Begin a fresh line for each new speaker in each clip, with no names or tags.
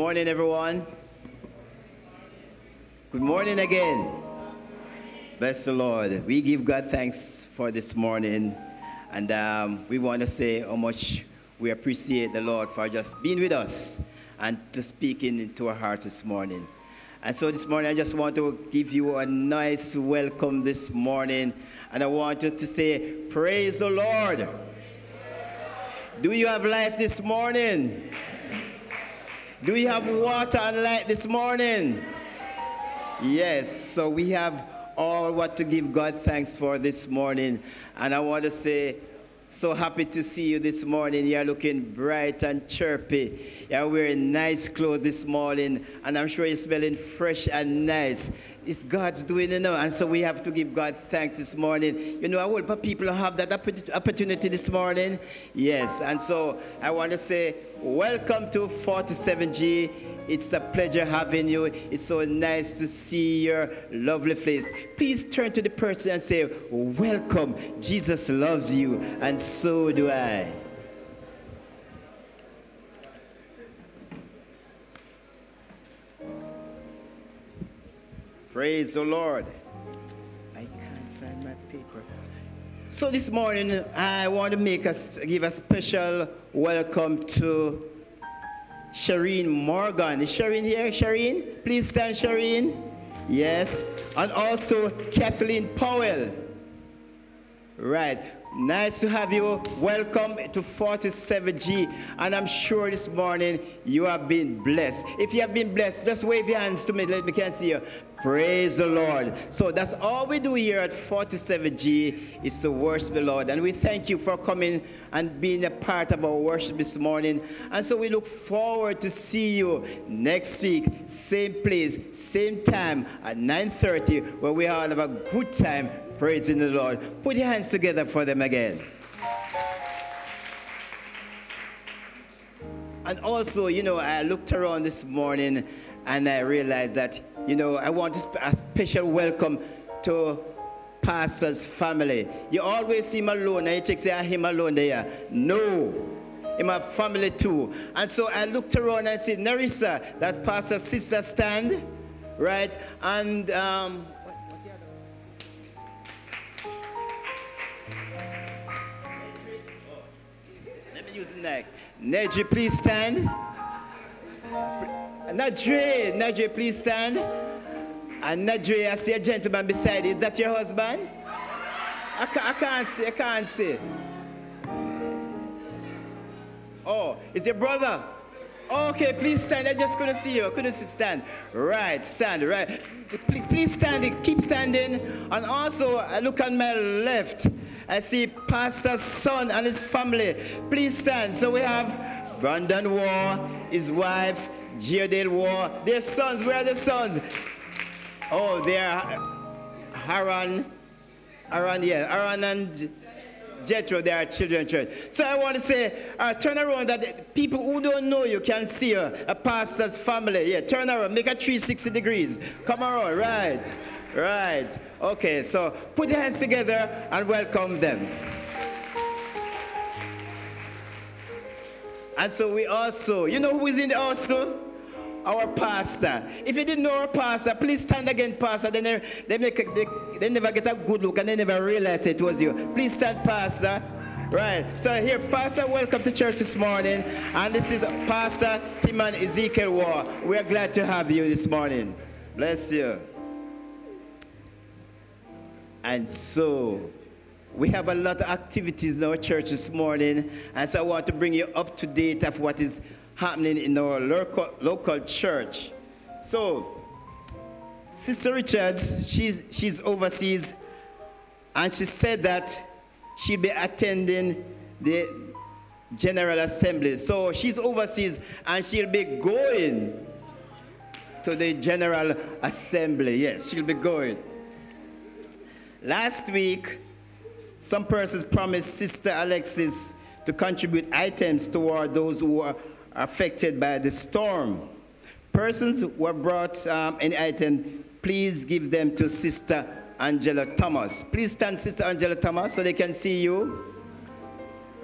morning, everyone. Good morning again. Bless the Lord. We give God thanks for this morning. And um, we want to say how much we appreciate the Lord for just being with us and to speaking into our hearts this morning. And so this morning, I just want to give you a nice welcome this morning. And I want you to say, Praise the Lord. Do you have life this morning? Do we have water and light this morning? Yes, so we have all what to give God thanks for this morning. And I want to say, so happy to see you this morning. You're looking bright and chirpy. You're wearing nice clothes this morning, and I'm sure you're smelling fresh and nice. It's God's doing, you know, and so we have to give God thanks this morning. You know, I hope people have that opportunity this morning. Yes, and so I want to say, welcome to 47G. It's a pleasure having you. It's so nice to see your lovely face. Please turn to the person and say, Welcome. Jesus loves you, and so do I. Praise the Lord. I can't find my paper. So this morning, I want to make us give a special welcome to Shireen Morgan. Is Shireen here? Shireen? Please stand, Shireen. Yes. And also Kathleen Powell. Right. Nice to have you. Welcome to 47G. And I'm sure this morning you have been blessed. If you have been blessed, just wave your hands to me. Let me can see you. Praise the Lord. So that's all we do here at 47G is to worship the Lord. And we thank you for coming and being a part of our worship this morning. And so we look forward to see you next week, same place, same time at 9:30, where we all have a good time praising the Lord. Put your hands together for them again. And also, you know, I looked around this morning and I realized that, you know, I want a special welcome to pastor's family. You always see him alone and you check, say, "Ah, him alone there. No. In my family too. And so I looked around and said, Narissa, that pastor's sister stand, right? And um? Let me use the neck. Nedry, please stand. Nadre, Nadre, please stand. And Nadre, I see a gentleman beside you. Is that your husband? I, ca- I can't see, I can't see. Oh, is your brother? Okay, please stand. I just couldn't see you. I couldn't stand. Right, stand, right. Please, please stand, keep standing. And also, I look on my left. I see Pastor's son and his family. Please stand. So we have Brandon Waugh, his wife, Giadale Waugh. Their sons, where are the sons? Oh, they are Haran, Haran, yeah, Haran and Jethro, they are children church. So I want to say, uh, turn around that people who don't know you can see a pastor's family. Yeah, turn around, make a 360 degrees. Come around, right, right. Okay, so put your hands together and welcome them. And so we also, you know who is in the also? Our pastor. If you didn't know our pastor, please stand again, pastor. They they, make, they, they never get a good look and they never realize it was you. Please stand, pastor. Right. So here, pastor, welcome to church this morning. And this is Pastor Timon Ezekiel Waugh. We are glad to have you this morning. Bless you. And so, we have a lot of activities in our church this morning, and so I want to bring you up to date of what is happening in our local, local church. So, Sister Richards, she's, she's overseas, and she said that she'll be attending the General Assembly. So she's overseas, and she'll be going to the General Assembly. Yes, she'll be going. Last week, some persons promised Sister Alexis to contribute items toward those who were affected by the storm. Persons have brought um, any item please give them to Sister Angela Thomas. Please stand, Sister Angela Thomas, so they can see you.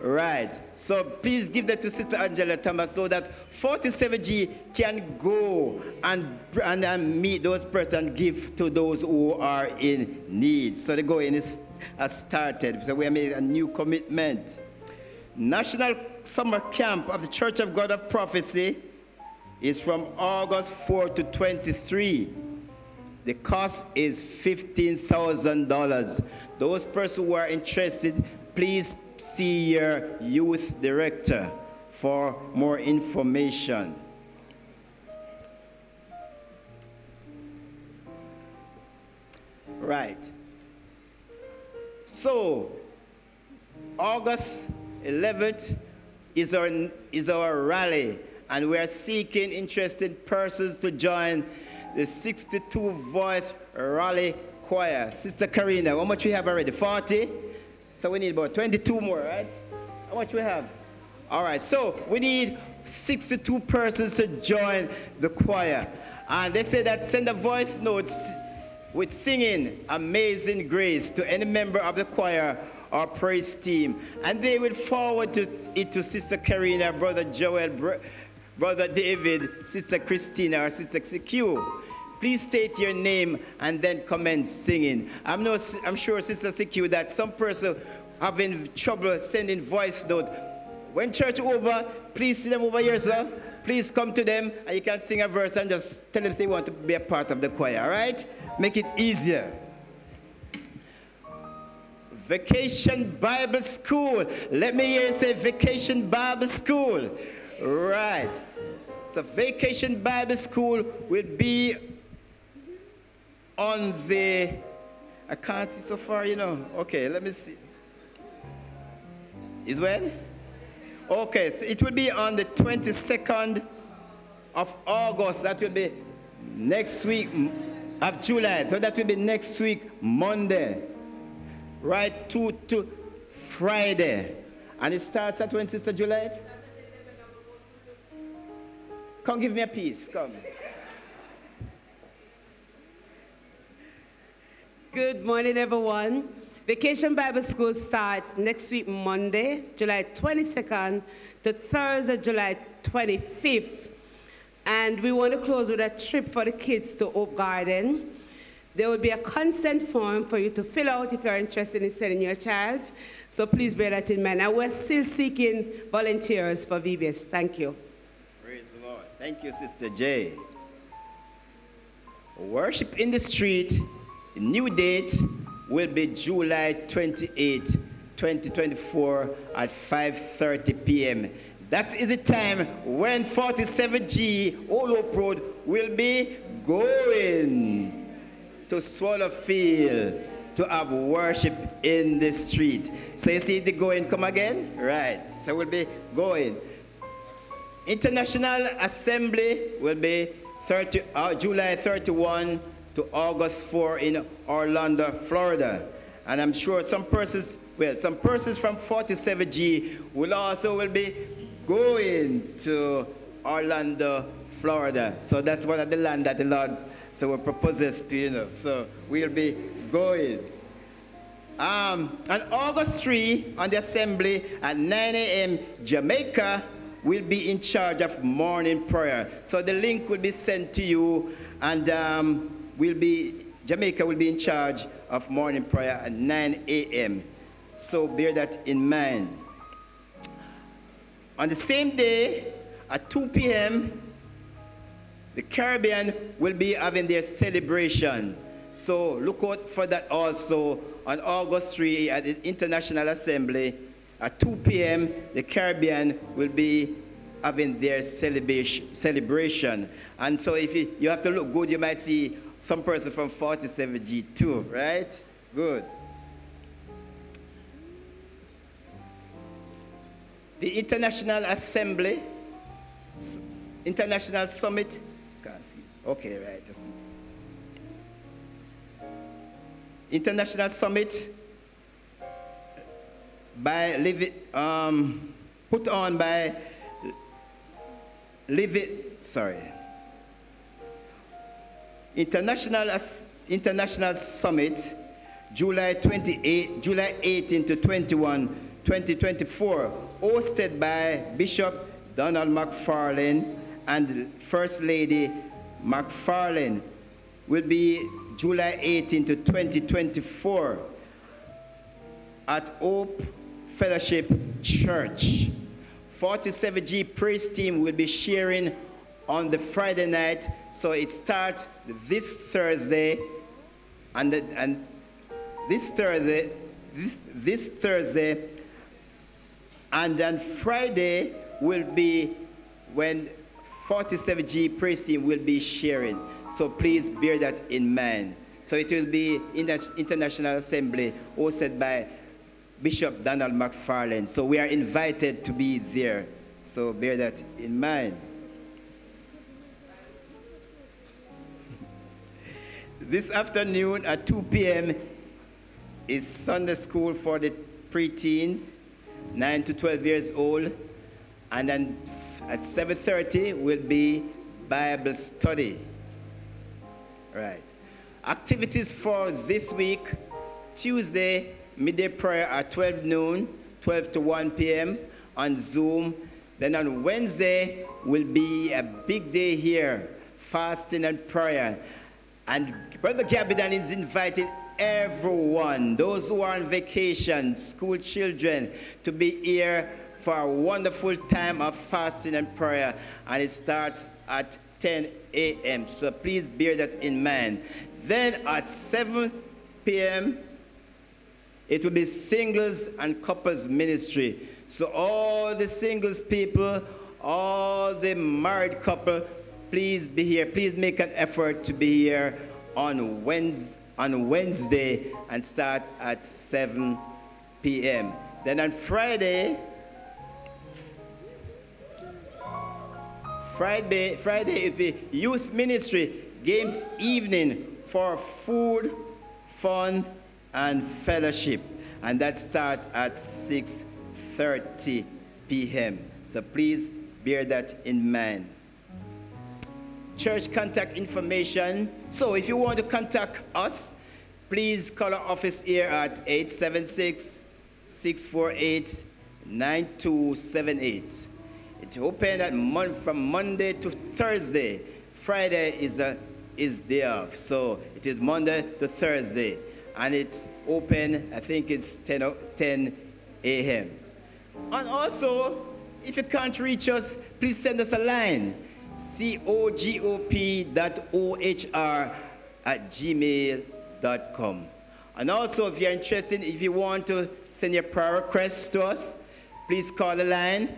Right. So please give that to Sister Angela Thomas so that 47G can go and, and, meet those persons give to those who are in need. So the going is has started. So we made a new commitment. National Summer Camp of the Church of God of Prophecy is from August 4 to 23. The cost is $15,000. Those persons who are interested, please see your youth director for more information. Right. So, August 11th is our, is our rally, and we are seeking interested persons to join the 62 voice rally choir. Sister Karina, how much we have already? 40? So we need about 22 more, right? How much we have? All right, so we need 62 persons to join the choir. And they say that send a voice notes with singing Amazing Grace to any member of the choir or praise team. And they will forward to, it to Sister Karina, Brother Joel, Br- Brother David, Sister Christina, or Sister CQ. Please state your name and then commence singing. I'm, no, I'm sure, Sister CQ, that some person having trouble sending voice note. When church over, please see them over here, sir. Please come to them and you can sing a verse and just tell them they want to be a part of the choir, all right? Make it easier. Vacation Bible School. Let me hear you say Vacation Bible School. Right. So Vacation Bible School will be on the, I can't see so far, you know. Okay, let me see. Is when? Okay, so it will be on the 22nd of August. That will be next week of July. So that will be next week, Monday. Right to, to Friday. And it starts at when, Sister Juliet? Come give me a piece. Come.
Good morning, everyone. Vacation Bible School starts next week, Monday, July 22nd to Thursday, July 25th. And we want to close with a trip for the kids to Oak Garden. There will be a consent form for you to fill out if you're interested in sending your child. So please bear that in mind. And we're still seeking volunteers for VBS. Thank you.
Praise the Lord. Thank you, Sister J. Worship in the street, new date will be July 28, 2024 at 5.30 p.m. That is the time when 47G Old Hope Road will be going to Swallowfield to have worship in the street. So you see the going come again? Right. So we'll be going. International Assembly will be 30, uh, July 31 to August 4 in Orlando, Florida. And I'm sure some persons, well, some persons from 47G will also will be going to Orlando, Florida. So that's one of the land that the Lord so will proposes to you know. So we'll be going. Um, on August 3, on the assembly at 9 a.m., Jamaica will be in charge of morning prayer. So the link will be sent to you, and um, will be Jamaica will be in charge of morning prayer at 9 a.m. So bear that in mind. On the same day, at 2 p.m., the Caribbean will be having their celebration. So look out for that also on August 3 at the International Assembly. At 2 p.m., the Caribbean will be having their celebration. And so if you, you have to look good, you might see some person from 47G too, right? Good. The International Assembly, International Summit, can't see. Okay, right, that's it. International Summit by Live it, um, put on by Live it, sorry. International, International Summit, July 28, July 18 to 21, 2024, hosted by Bishop Donald McFarlane and First Lady McFarlane, will be July 18 to 2024 at Hope Fellowship Church. 47G praise team will be sharing on the Friday night. So it starts this Thursday and, the- and this Thursday, this, this Thursday, and then Friday will be when 47G praise team will be sharing. So please bear that in mind. So it will be in the International Assembly hosted by Bishop Donald McFarlane. So we are invited to be there. So bear that in mind. This afternoon at 2 p.m. is Sunday school for the preteens, 9 to 12 years old. And then at 7.30 will be Bible study. Right. Activities for this week, Tuesday, midday prayer at 12 noon, 12 to 1 p.m. on Zoom. Then on Wednesday will be a big day here, fasting and prayer. And Brother Gabidan is inviting everyone, those who are on vacation, school children, to be here for a wonderful time of fasting and prayer. And it starts at 10 a.m. So please bear that in mind. Then at 7 p.m., it will be singles and couples ministry. So all the singles people, all the married couple, please be here. Please make an effort to be here on Wednesday, on Wednesday and start at 7 p.m. Then on Friday, Friday, Friday is the youth ministry games evening for food, fun, and fellowship. And that starts at 6.30 p.m. So please bear that in mind. Church contact information. So if you want to contact us, please call our office here at 876 648 9278. It's open at mon- from Monday to Thursday. Friday is the is day off, so it is Monday to Thursday, and it's open. I think it's 10, o- 10 a.m. And also, if you can't reach us, please send us a line. cogop dot ohr at gmail.com. And also, if you're interested, if you want to send your prayer requests to us, please call the line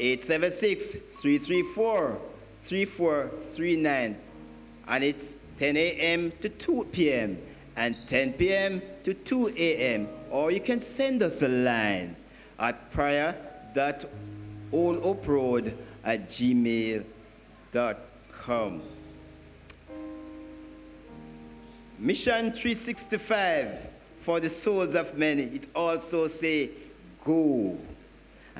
876-334-3439. And it's 10 a.m. to 2 p.m. and 10 p.m. to 2 a.m. Or you can send us a line at prayer.oldoproad at gmail.com. Mission 365 for the souls of many. It also say go.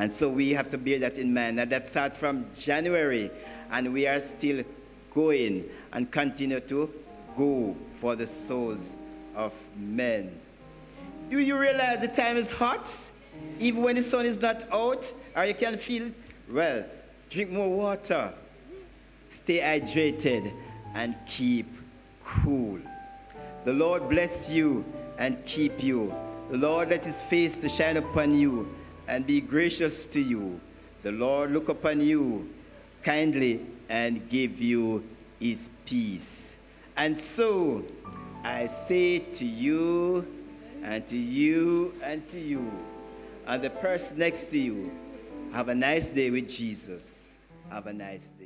And so we have to bear that in mind. And that starts from January, and we are still going and continue to go for the souls of men. Do you realize the time is hot? Even when the sun is not out, or you can feel? Well, drink more water, stay hydrated, and keep cool. The Lord bless you and keep you. The Lord let his face to shine upon you and be gracious to you. The Lord look upon you kindly and give you his peace. And so I say to you and to you and to you and the person next to you, have a nice day with Jesus. Have a nice day.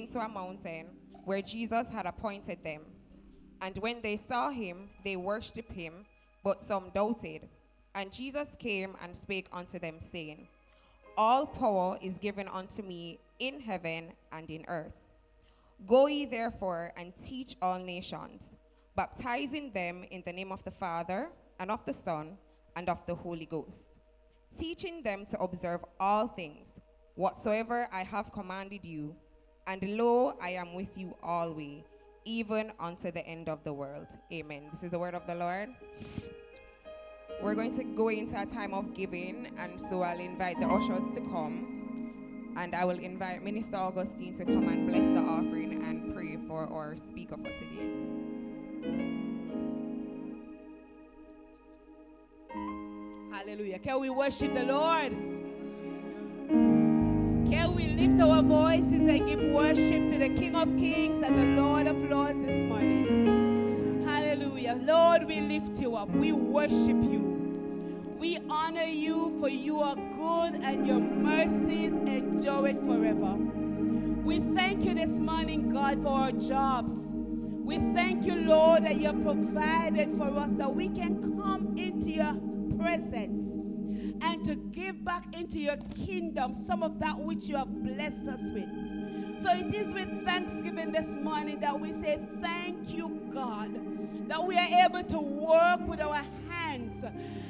into a mountain where Jesus had appointed them. And when they saw him, they worshipped him, but some doubted. And Jesus came and spake unto them, saying, All power is given unto me in heaven and in earth. Go ye therefore and teach all nations, baptizing them in the name of the Father, and of the Son, and of the Holy Ghost, teaching them to observe all things whatsoever I have commanded you. And lo, I am with you always,
even unto the end of the world. Amen. This is the word of the Lord. We're going to go into a time of giving, and so I'll invite the ushers to come. And I will invite Minister Augustine to come and bless the offering and pray for our speaker for today.
Hallelujah. Can we worship the Lord? Can we lift our voices and give worship to the King of Kings and the Lord of Lords this morning? Hallelujah. Lord, we lift you up. We worship you. We honor you for you are good and your mercies endure it forever. We thank you this morning, God, for our jobs. We thank you, Lord, that you have provided for us that we can come into your presence and to give back into your kingdom some of that which you have blessed us with. So it is with thanksgiving this morning that we say, Thank you, God, that we are able to work with our hands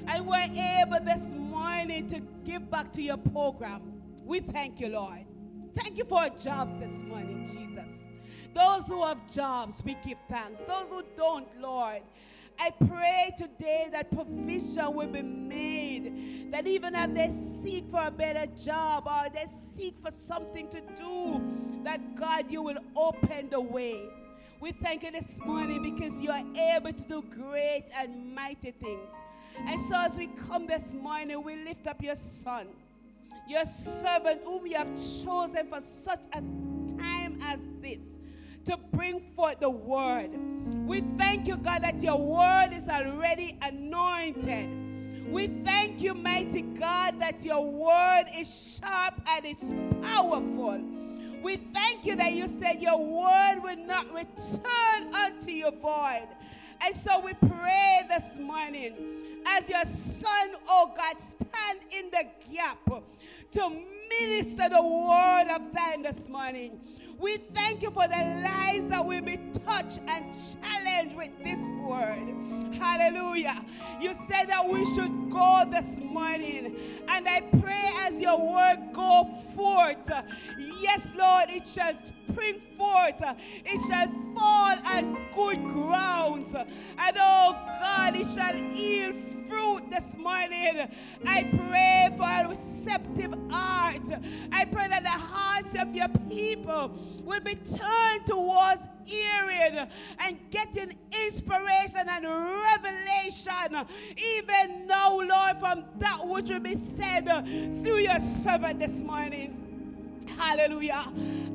and we're able this morning to give back to your program. We thank you, Lord. Thank you for our jobs this morning, Jesus. Those who have jobs, we give thanks. Those who don't, Lord, I pray today that provision will be made. That even as they seek for a better job or they seek for something to do, that God, you will open the way. We thank you this morning because you are able to do great and mighty things. And so as we come this morning, we lift up your son, your servant whom you have chosen for such a time as this to bring forth the word. We thank you, God, that your word is already anointed. We thank you, mighty God, that your word is sharp and it's powerful. We thank you that you said your word will not return unto your void. And so we pray this morning as your son, oh God, stand in the gap to minister the word of thine this morning. We thank you for the lives that will be touched and challenged with this word. Hallelujah. You said that we should go this morning. And I pray as your word go forth. Yes, Lord, it shall spring forth. It shall fall on good grounds. And oh God, it shall yield fruit this morning. I pray for a receptive heart. I pray that the hearts of your people will be turned towards hearing and getting inspiration and revelation, even now, Lord, from that which will be said through your servant this morning. Hallelujah.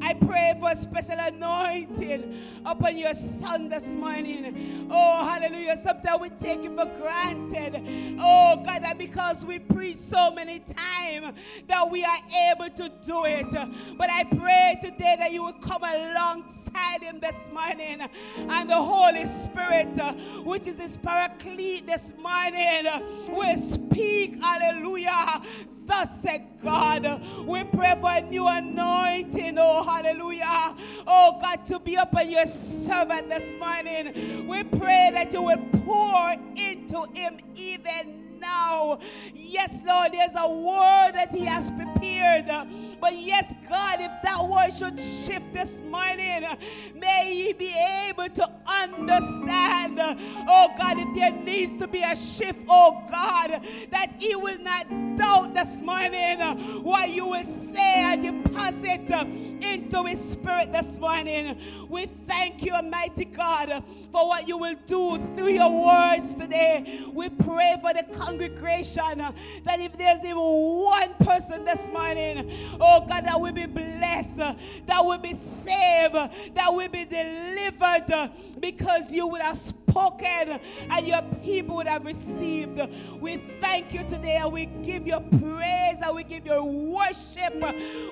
I pray for a special anointing upon your son this morning. Oh, hallelujah. Sometimes we take it for granted. Oh, God, that because we preach so many times that we are able to do it. But I pray today that you will come alongside him this morning and the Holy Spirit, which is his paraclete this morning, will speak. Hallelujah Thus said God, we pray for a new anointing, oh hallelujah. Oh God, to be upon your servant this morning. We pray that you will pour into him even now. Yes, Lord, there's a word that he has prepared. But yes, God, if that word should shift this morning, may he be able to understand, oh God, if there needs to be a shift, oh God, that he will not doubt this morning uh, what you will say and deposit uh, into his spirit this morning. We thank you, Almighty God, uh, for what you will do through your words today. We pray for the congregation that if there's even one person this morning, oh God, that will be blessed, that will be saved, that will be delivered because you would have spoken and your people would have received. We thank you today and we give you praise and we give you worship.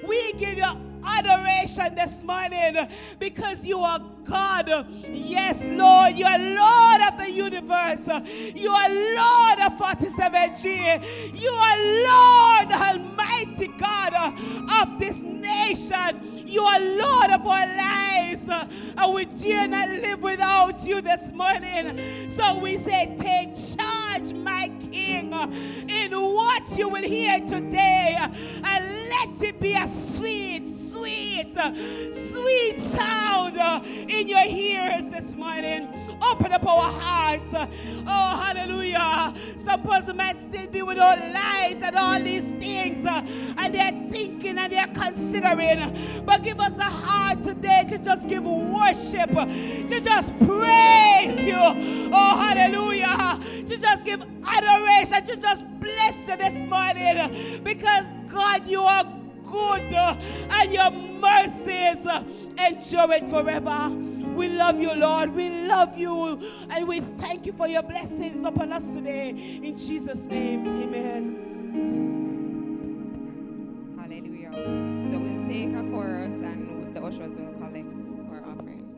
We give you adoration this morning because you are God. Yes, Lord, you are Lord of the universe. You are Lord of 47G. You are Lord, Almighty God of this nation. You are Lord of our lives. And we dare not live without you this morning. So we say, take charge, my King, in what you will hear today. And let it be a sweet, sweet sweet, sound in your ears this morning. Open up our hearts. Oh, hallelujah. Some person might still be without light and all these things, and they're thinking and they're considering. But give us a heart today to just give worship, to just praise you. Oh, hallelujah. To just give adoration, to just bless you this morning. Because, God, you are good uh, and your mercies uh, endure it forever. We love you, Lord. We love you. And we thank you for your blessings upon us today. In Jesus' name, amen.
Hallelujah. So we'll take a chorus and the ushers will collect our offering.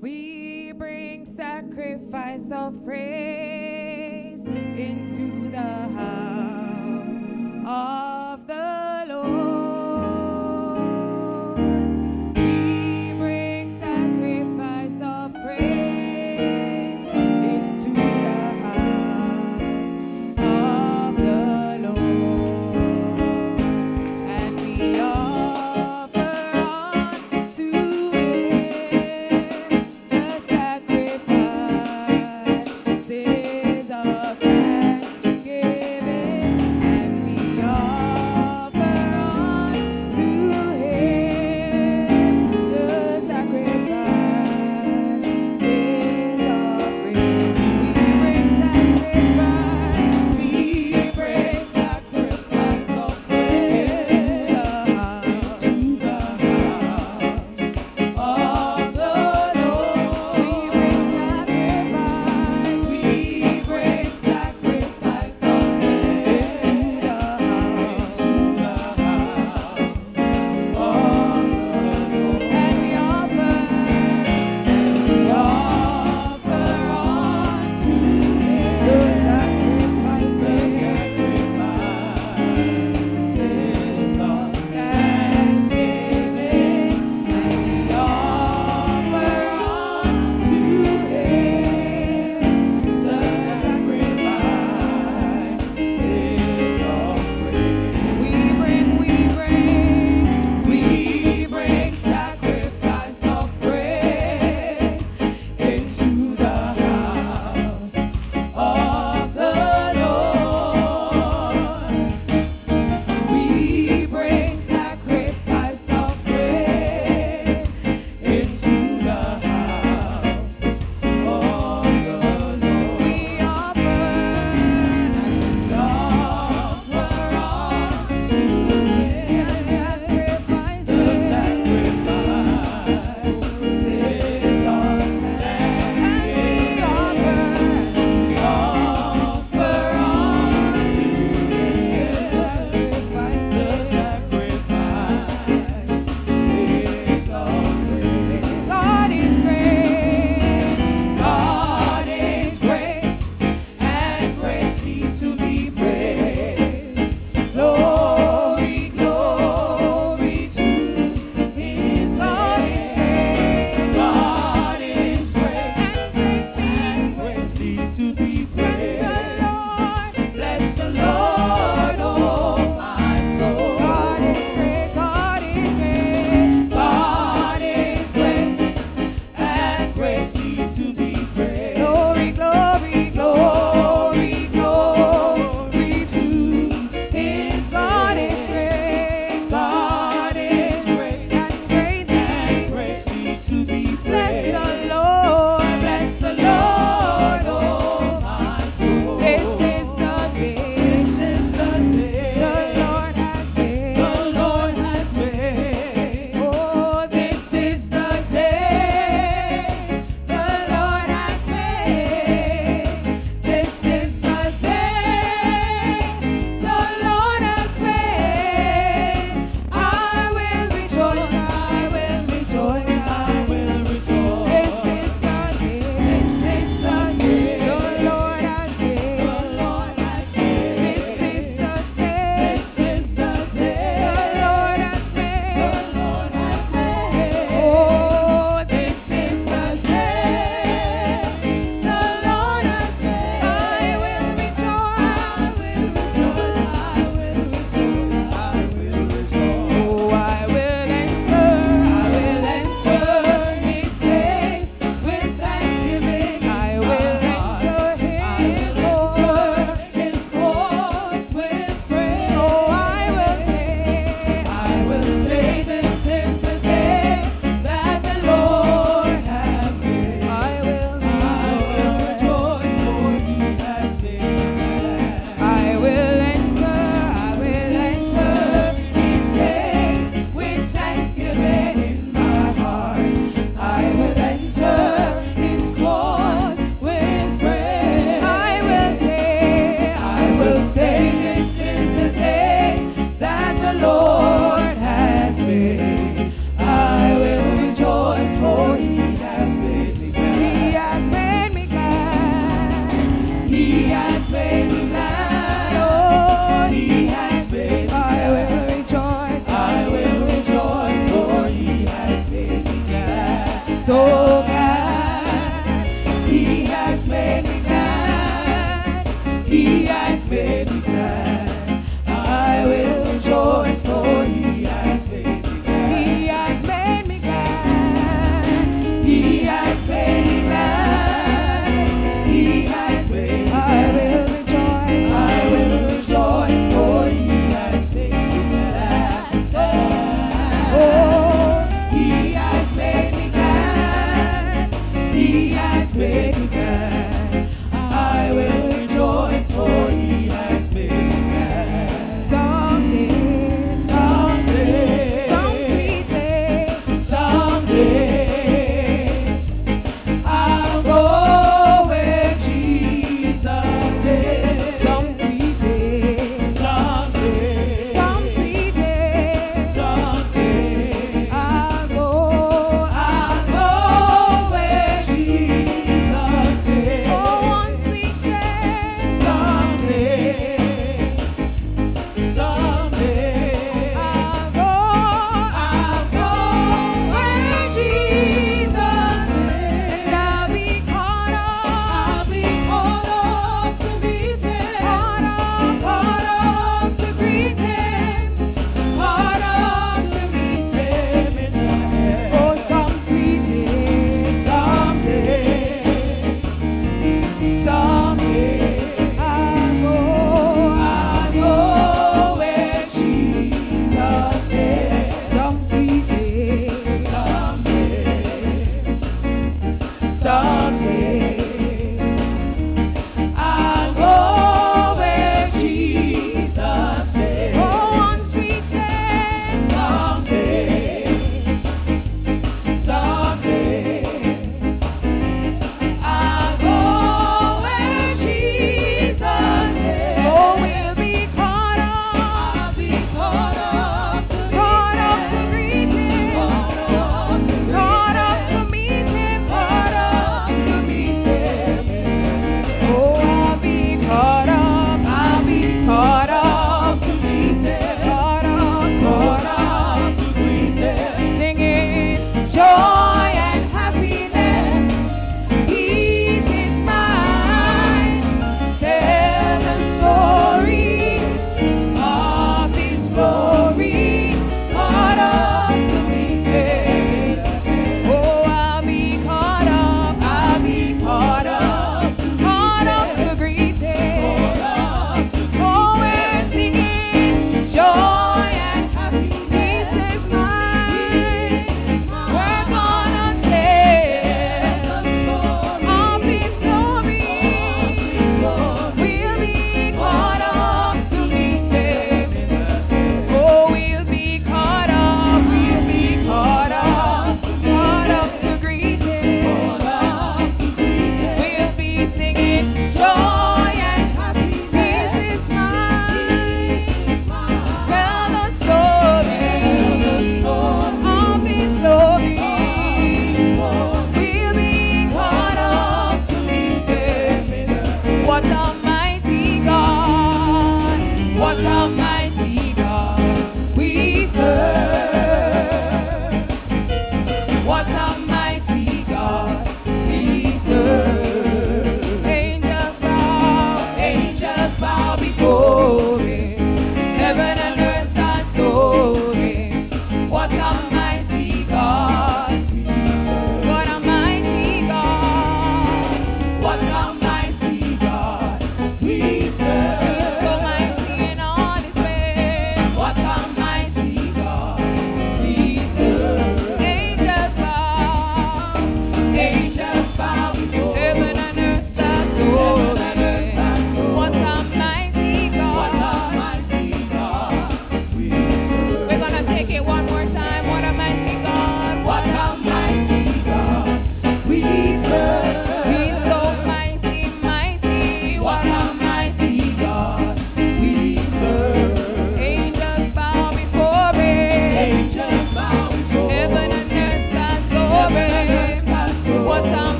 We bring sacrifice of praise into the house of the Lord.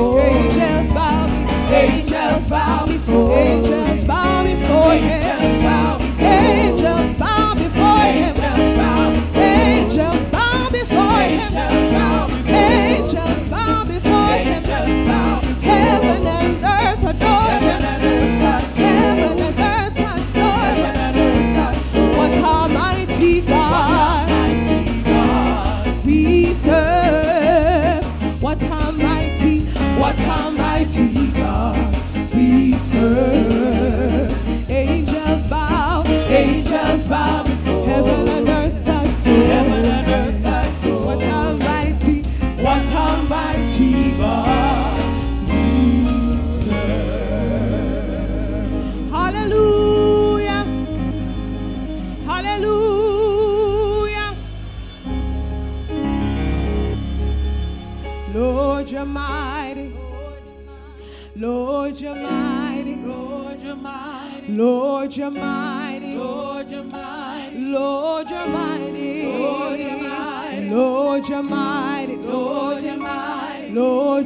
Before Angels bow Angels bow before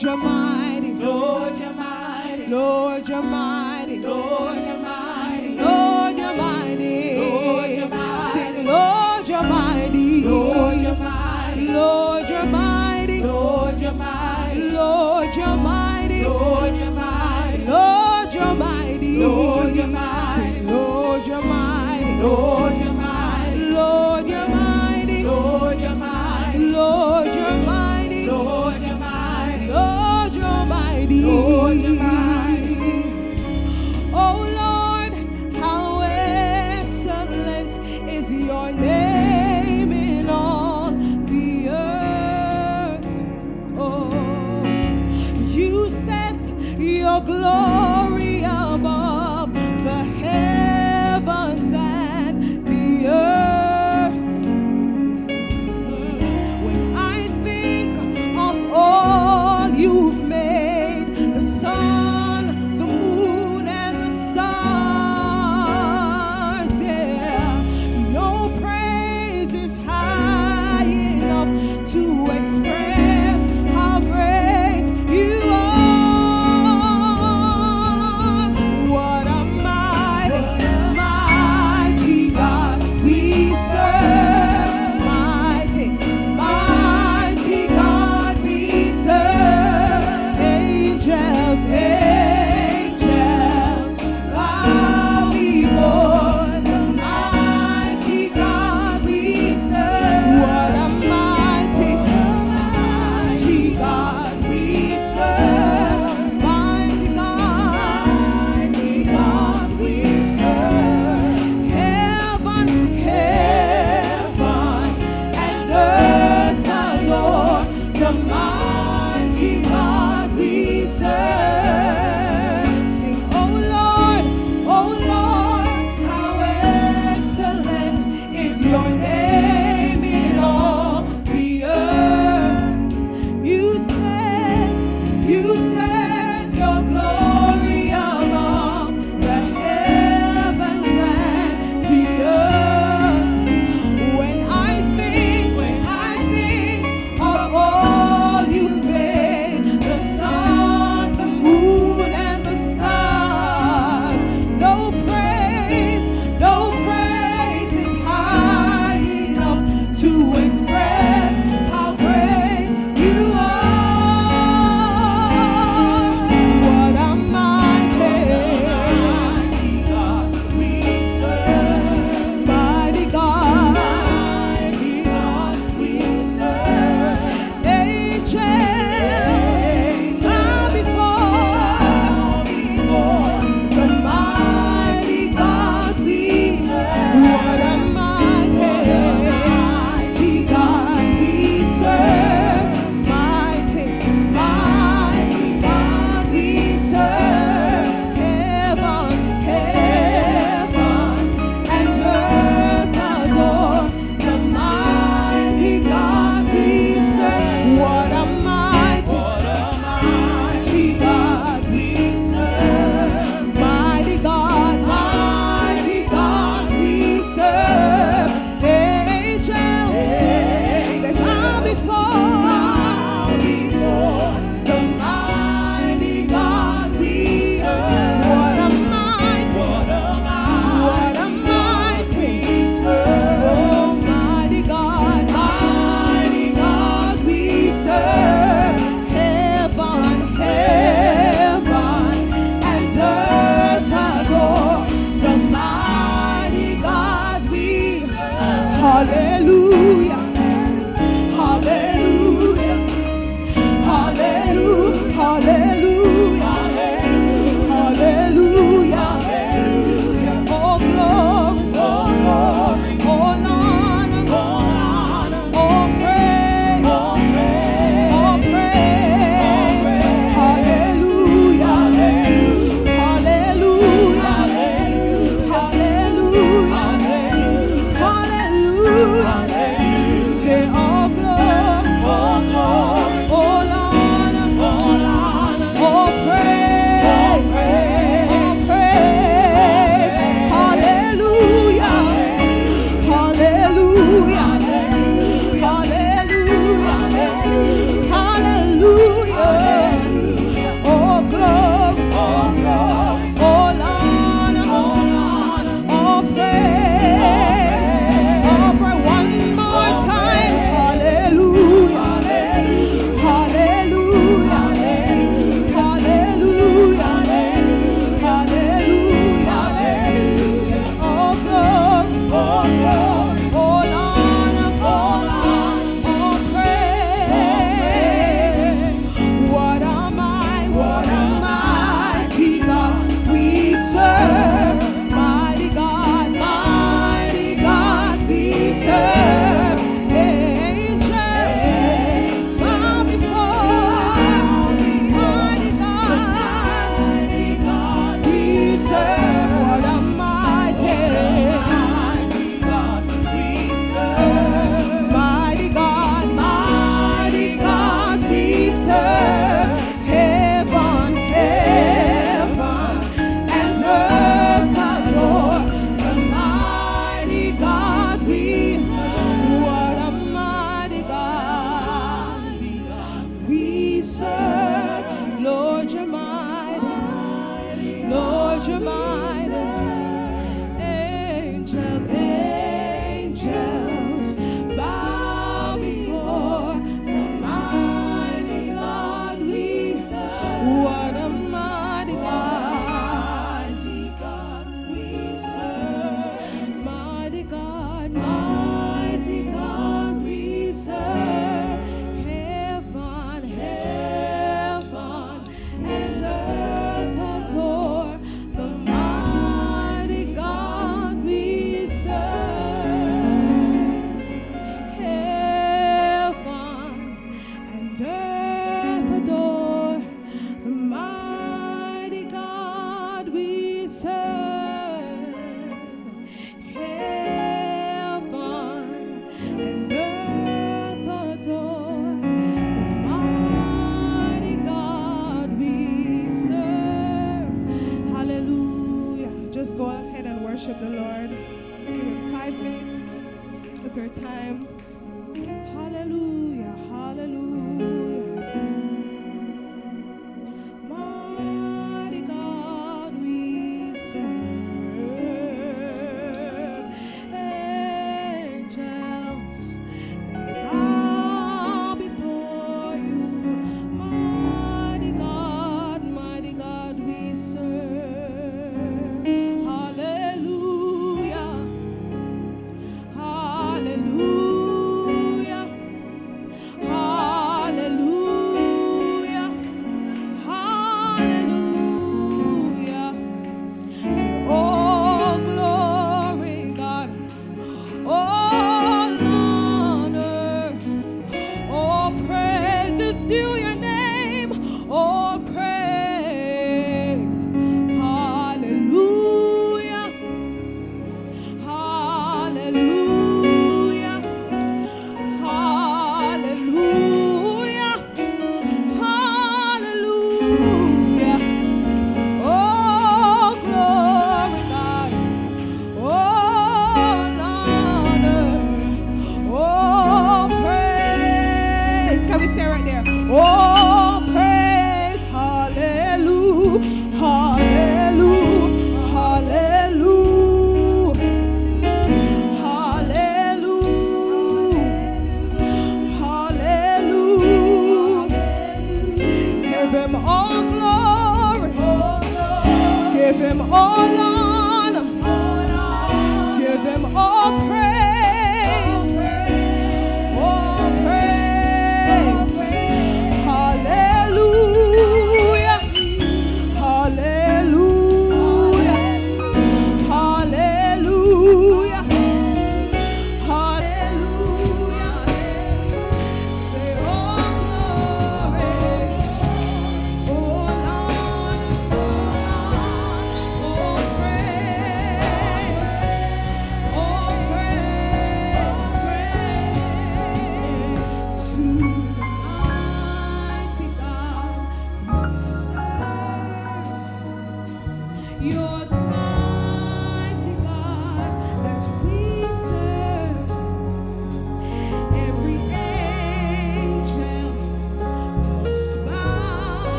te.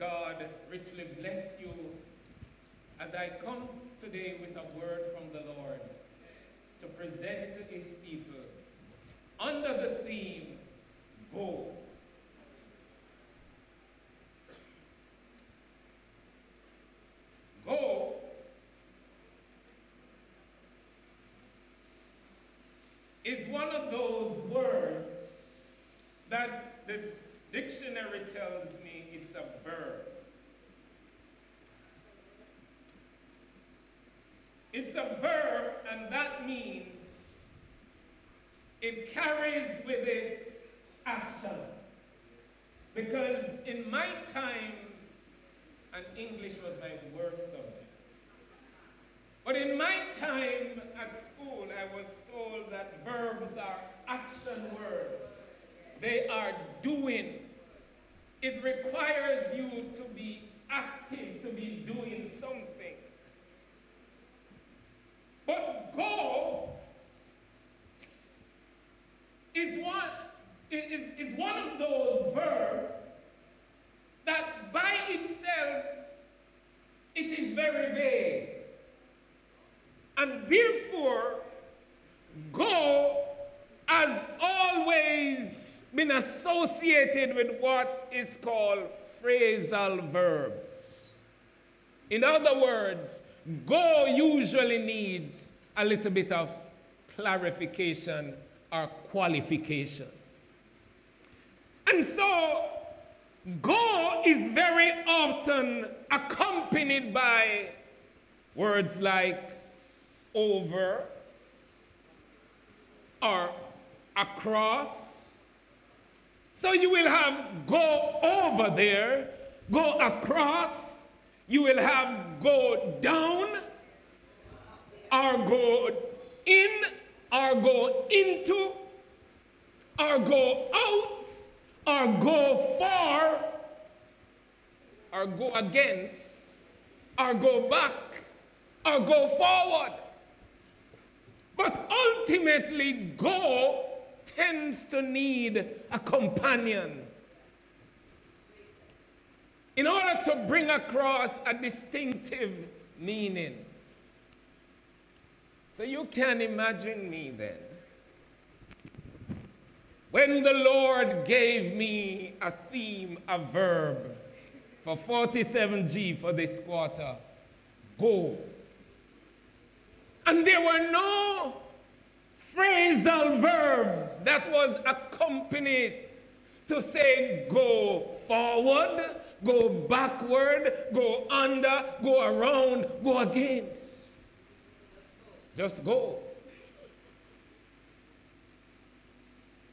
God
richly bless you as I come today with a word from the Lord to present to his people under the theme Go. Go is one of those words that the dictionary tells verb. It's a verb, and that means it carries with it action. Because in my time, and English was my worst subject. But in my time at school, I was told that verbs are action words. They are doing. It requires you to be active, to be doing something. But go is one, is, is one of those verbs that by itself it is very vague. And therefore, go as always been associated with what is called phrasal verbs. In other words, go usually needs a little bit of clarification or qualification. And so, go is very often accompanied by words like over or across. So you will have go over there, go across, you will have go down, or go in, or go into, or go out, or go for, or go against, or go back, or go forward. But ultimately, go tends to need a companion in order to bring across a distinctive meaning. So you can imagine me then. When the Lord gave me a theme, a verb for 47G for this quarter, go. And there were no phrasal verb that was accompanied to say go forward, go backward, go under, go around, go against. Just go.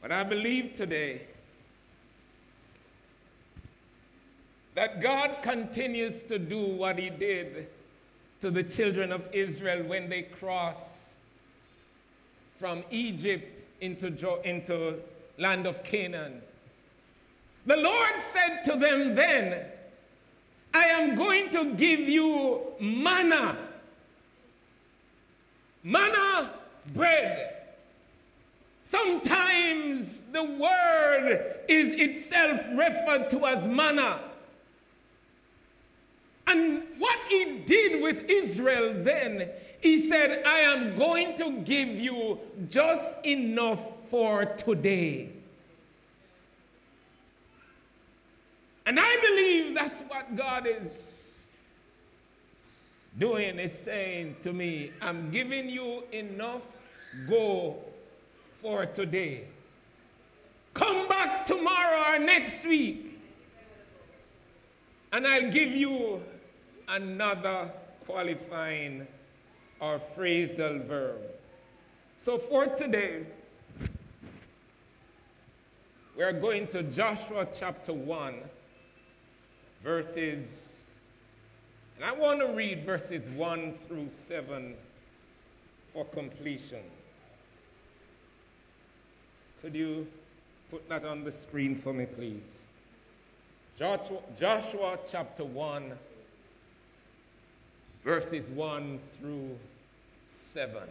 But I believe today that God continues to do what He did to the children of Israel when they crossed from Egypt into, Jo- into land of Canaan. The Lord said to them then, I am going to give you manna. Manna, bread. Sometimes the word is itself referred to as manna. And what he did with Israel then, he said, I am going to give you just enough for today. And I believe that's what God is doing, is saying to me, I'm giving you enough go for today. Come back tomorrow or next week, and I'll give you another qualifying or phrasal verb. So for today, we're going to Joshua chapter 1, verses, and I want to read verses 1 through 7 for completion. Could you put that on the screen for me, please? Joshua, Joshua chapter 1, verses 1 through 7.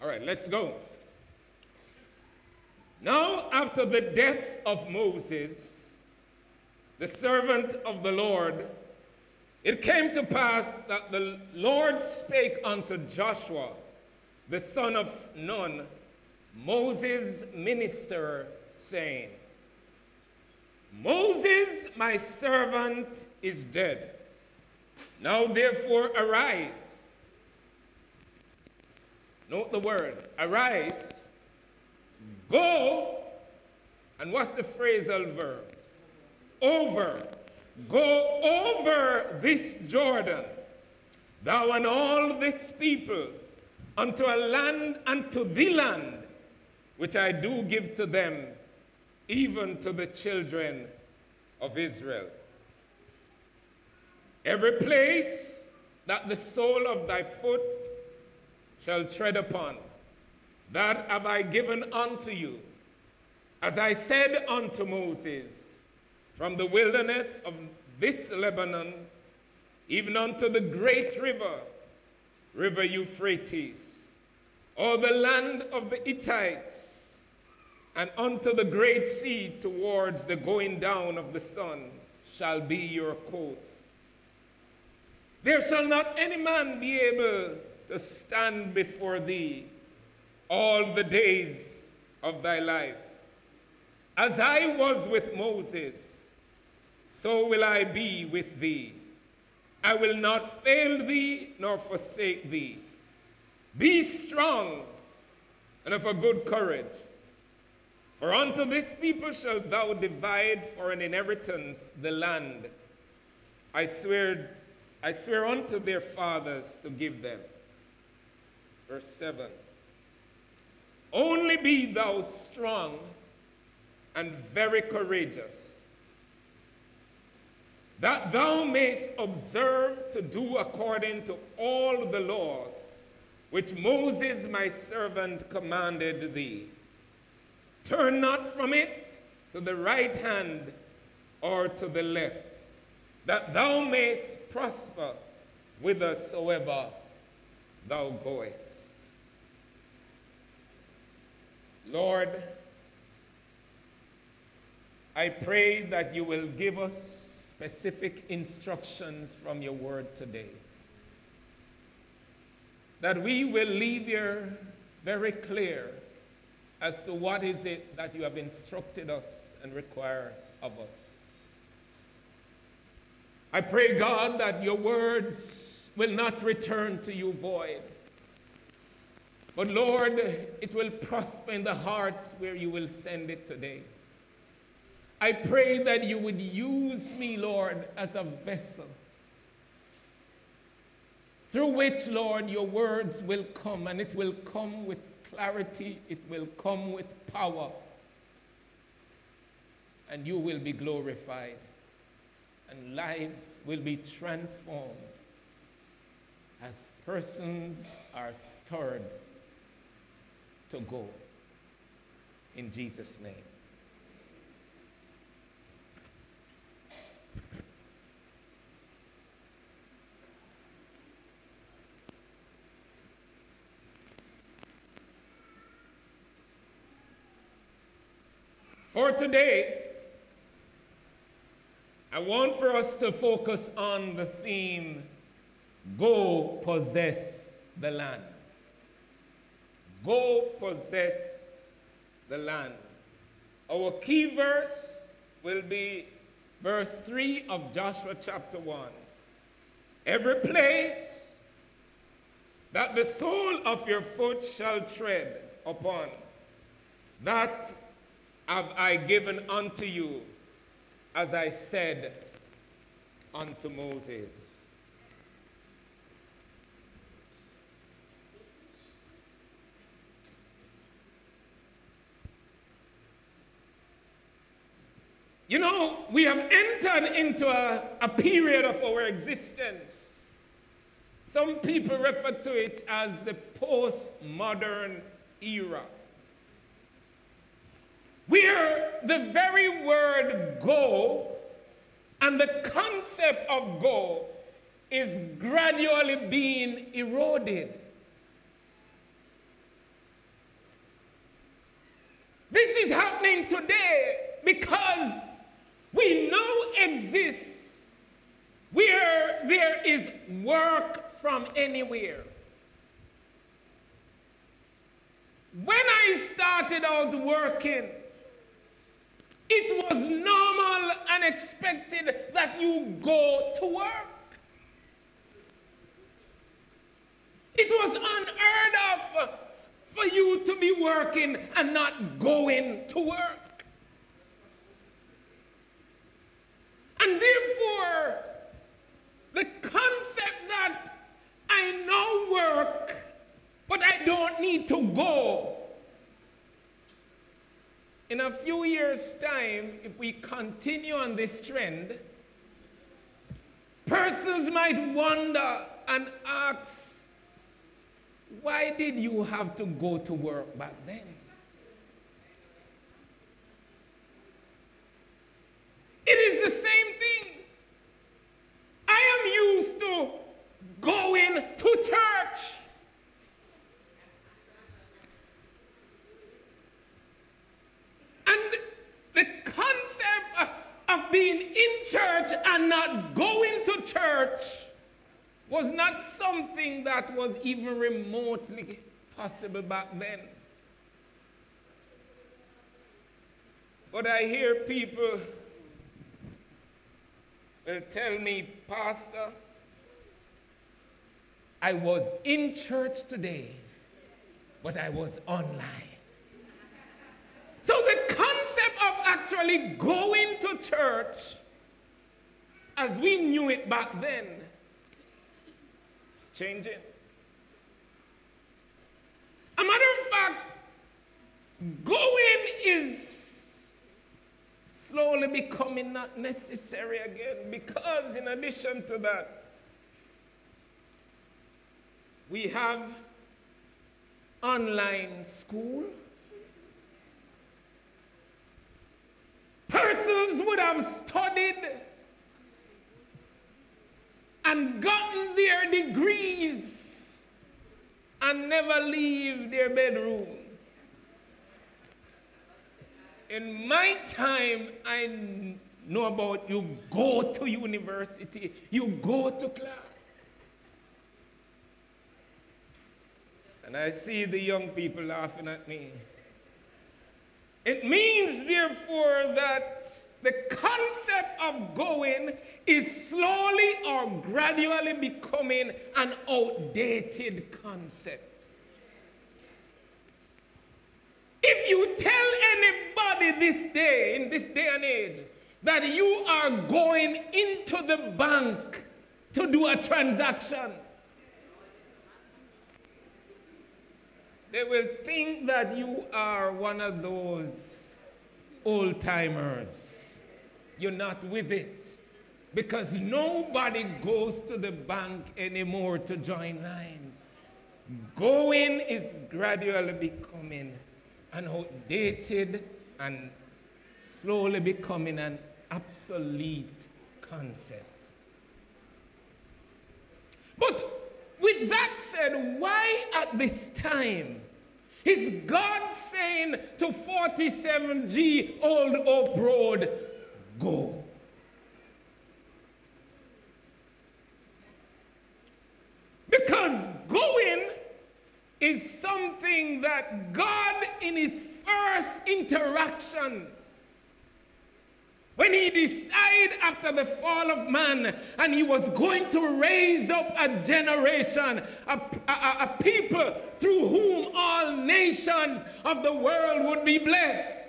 All right, let's go. Now, after the death of Moses, the servant of the Lord, it came to pass that the Lord spake unto Joshua, the son of Nun, Moses' minister, saying, Moses, my servant, is dead. Now therefore arise. Note the word, arise, go, and what's the phrasal verb? Over. Go over this Jordan, thou and all this people, unto a land, unto the land, which I do give to them, even to the children of Israel. Every place that the sole of thy foot shall tread upon, that have I given unto you, as I said unto Moses, from the wilderness of this Lebanon, even unto the great river, river Euphrates, or the land of the Hittites, and unto the great sea towards the going down of the sun shall be your coast. There shall not any man be able to stand before thee all the days of thy life. As I was with Moses, so will I be with thee. I will not fail thee nor forsake thee. Be strong and of a good courage. For unto this people shalt thou divide for an inheritance the land. I swear, I swear unto their fathers to give them. Verse 7 Only be thou strong and very courageous, that thou mayst observe to do according to all the laws which Moses my servant commanded thee. Turn not from it to the right hand or to the left, that thou mayst prosper whithersoever thou goest. Lord, I pray that you will give us specific instructions from your word today. That we will leave here very clear as to what is it that you have instructed us and require of us. I pray, God, that your words will not return to you void. But Lord, it will prosper in the hearts where you will send it today. I pray that you would use me, Lord, as a vessel through which, Lord, your words will come, and it will come with clarity, it will come with power, and you will be glorified, and lives will be transformed as persons are stirred to go. In Jesus' name. For today, I want for us to focus on the theme Go possess the land. Go possess the land. Our key verse will be verse 3 of Joshua chapter 1. Every place that the sole of your foot shall tread upon, that have I given unto you, as I said unto Moses. You know, we have entered into a, a period of our existence. Some people refer to it as the postmodern era. Where the very word go and the concept of go is gradually being eroded. This is happening today because we know exists where there is work from anywhere. When I started out working, it was normal and expected that you go to work. It was unheard of for you to be working and not going to work. And therefore, the concept that I know work, but I don't need to go. In a few years' time, if we continue on this trend, persons might wonder and ask, why did you have to go to work back then? It is the same thing. I am used to going to church. And the concept of being in church and not going to church was not something that was even remotely possible back then. But I hear people will tell me, Pastor, I was in church today, but I was online. So the concept of actually going to church, as we knew it back then, is changing. A matter of fact, going is slowly becoming not necessary again because, in addition to that, we have online school. Persons would have studied and gotten their degrees and never leave their bedroom. In my time, I know about you go to university, you go to class. And I see the young people laughing at me. It means, therefore, that the concept of going is slowly or gradually becoming an outdated concept. If you tell anybody this day, in this day and age, that you are going into the bank to do a transaction, they will think that you are one of those old timers. You're not with it. Because nobody goes to the bank anymore to join line. Going is gradually becoming an outdated and slowly becoming an obsolete concept. But with that said, why at this time is God saying to 47G Old Hope Road, go? Because going is something that God, in his first interaction, when he decided after the fall of man and he was going to raise up a generation, a, a, a people through whom all nations of the world would be blessed,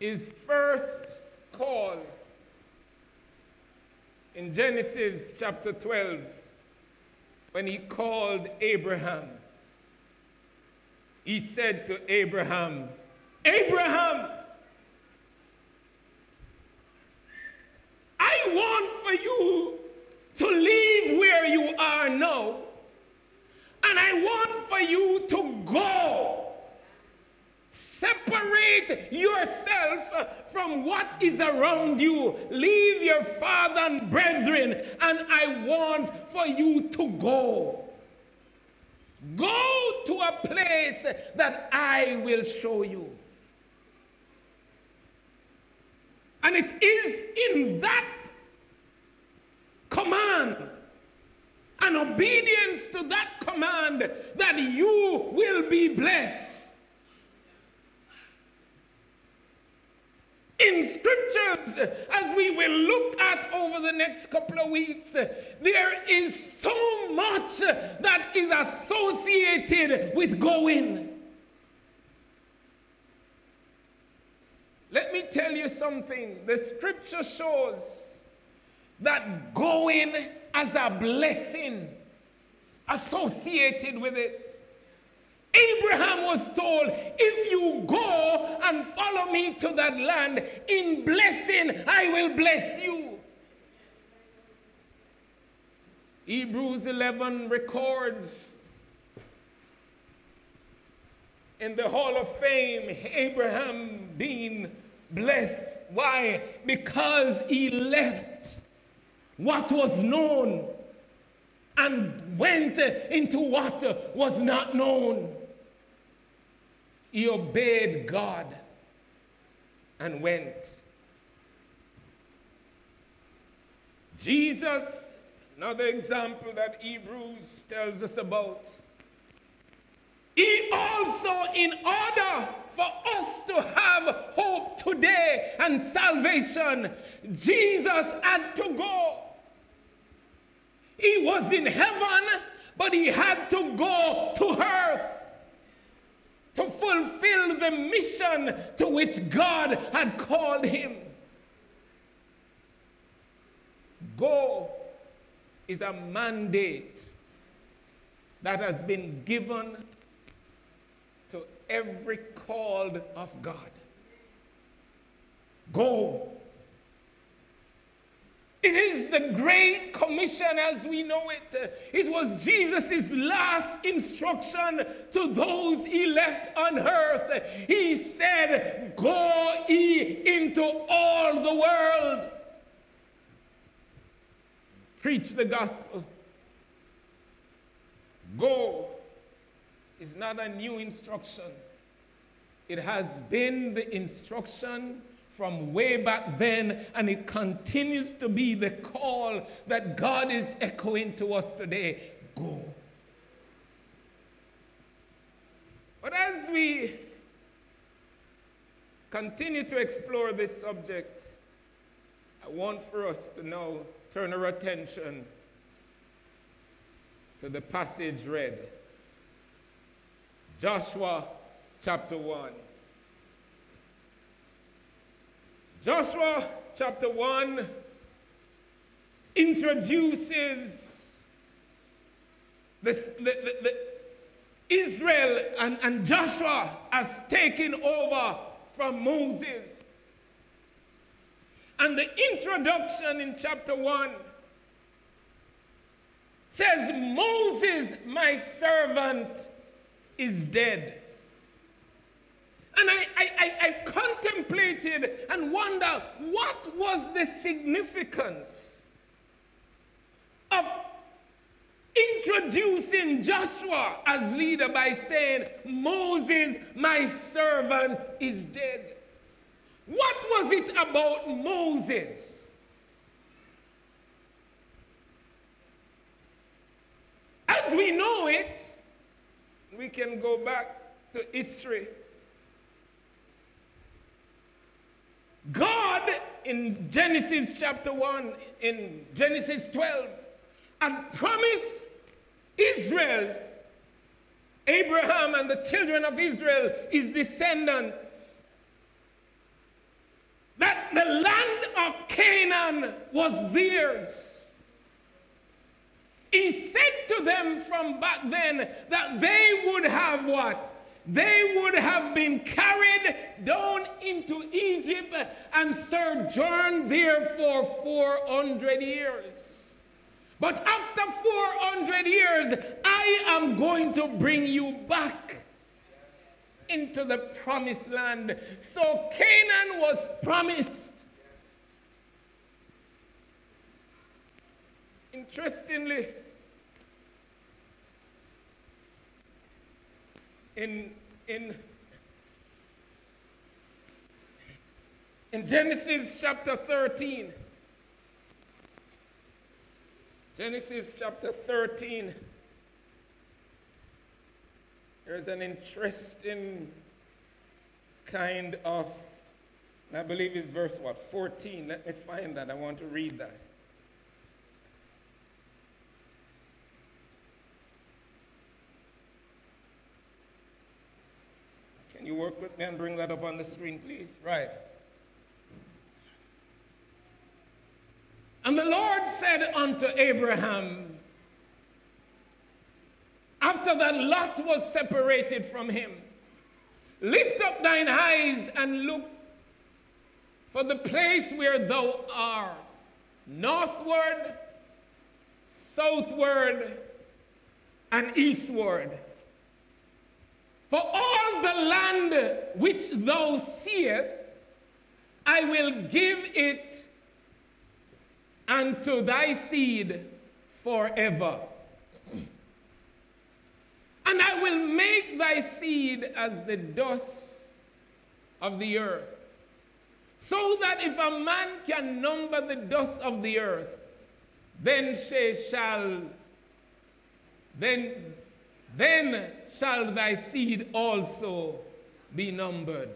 his first call in Genesis chapter 12, when he called Abraham, he said to Abraham, Abraham, I want for you to leave where you are now, and I want for you to go. Separate yourself from what is around you. Leave your father and brethren, and I want for you to go. Go to a place that I will show you. And it is in that command and obedience to that command that you will be blessed. In scriptures, as we will look at over the next couple of weeks, there is so much that is associated with going. Let me tell you something. The scripture shows that going as a blessing associated with it. Abraham was told, if you go and follow me to that land, in blessing I will bless you. Hebrews 11 records in the Hall of Fame Abraham being blessed. Why? Because he left what was known and went into what was not known. He obeyed God and went. Jesus, another example that Hebrews tells us about. He also, in order for us to have hope today and salvation, Jesus had to go. He was in heaven, but he had to go to earth to fulfill the mission to which God had called him. Go is a mandate that has been given every call of God. Go. It is the Great Commission as we know it. It was Jesus' last instruction to those he left on earth. He said, Go ye into all the world. Preach the gospel. Go is not a new instruction. It has been the instruction from way back then, and it continues to be the call that God is echoing to us today. Go. But as we continue to explore this subject, I want for us to now turn our attention to the passage read. Joshua chapter 1. Joshua chapter 1 introduces this, the, the, the Israel and, and Joshua as taking over from Moses. And the introduction in chapter 1 says, Moses, my servant, is dead. And I, I, I, I contemplated and wondered what was the significance of introducing Joshua as leader by saying, Moses, my servant, is dead. What was it about Moses? As we know it, we can go back to history. God in Genesis chapter 1, in Genesis 12, had promised Israel, Abraham and the children of Israel, his descendants, that the land of Canaan was theirs. He said to them from back then that they would have what? They would have been carried down into Egypt and sojourned there for 400 years. But after 400 years, I am going to bring you back into the promised land. So Canaan was promised. Interestingly, in, in, in Genesis chapter 13, Genesis chapter 13, there's an interesting kind of, I believe it's verse what, 14. Let me find that. I want to read that. You work with me and bring that up on the screen, please? Right. And the Lord said unto Abraham, after that Lot was separated from him, lift up thine eyes and look for the place where thou art, northward, southward, and eastward. For all the land which thou seest, I will give it unto thy seed forever. And I will make thy seed as the dust of the earth, so that if a man can number the dust of the earth, then she shall, then, then shall thy seed also be numbered.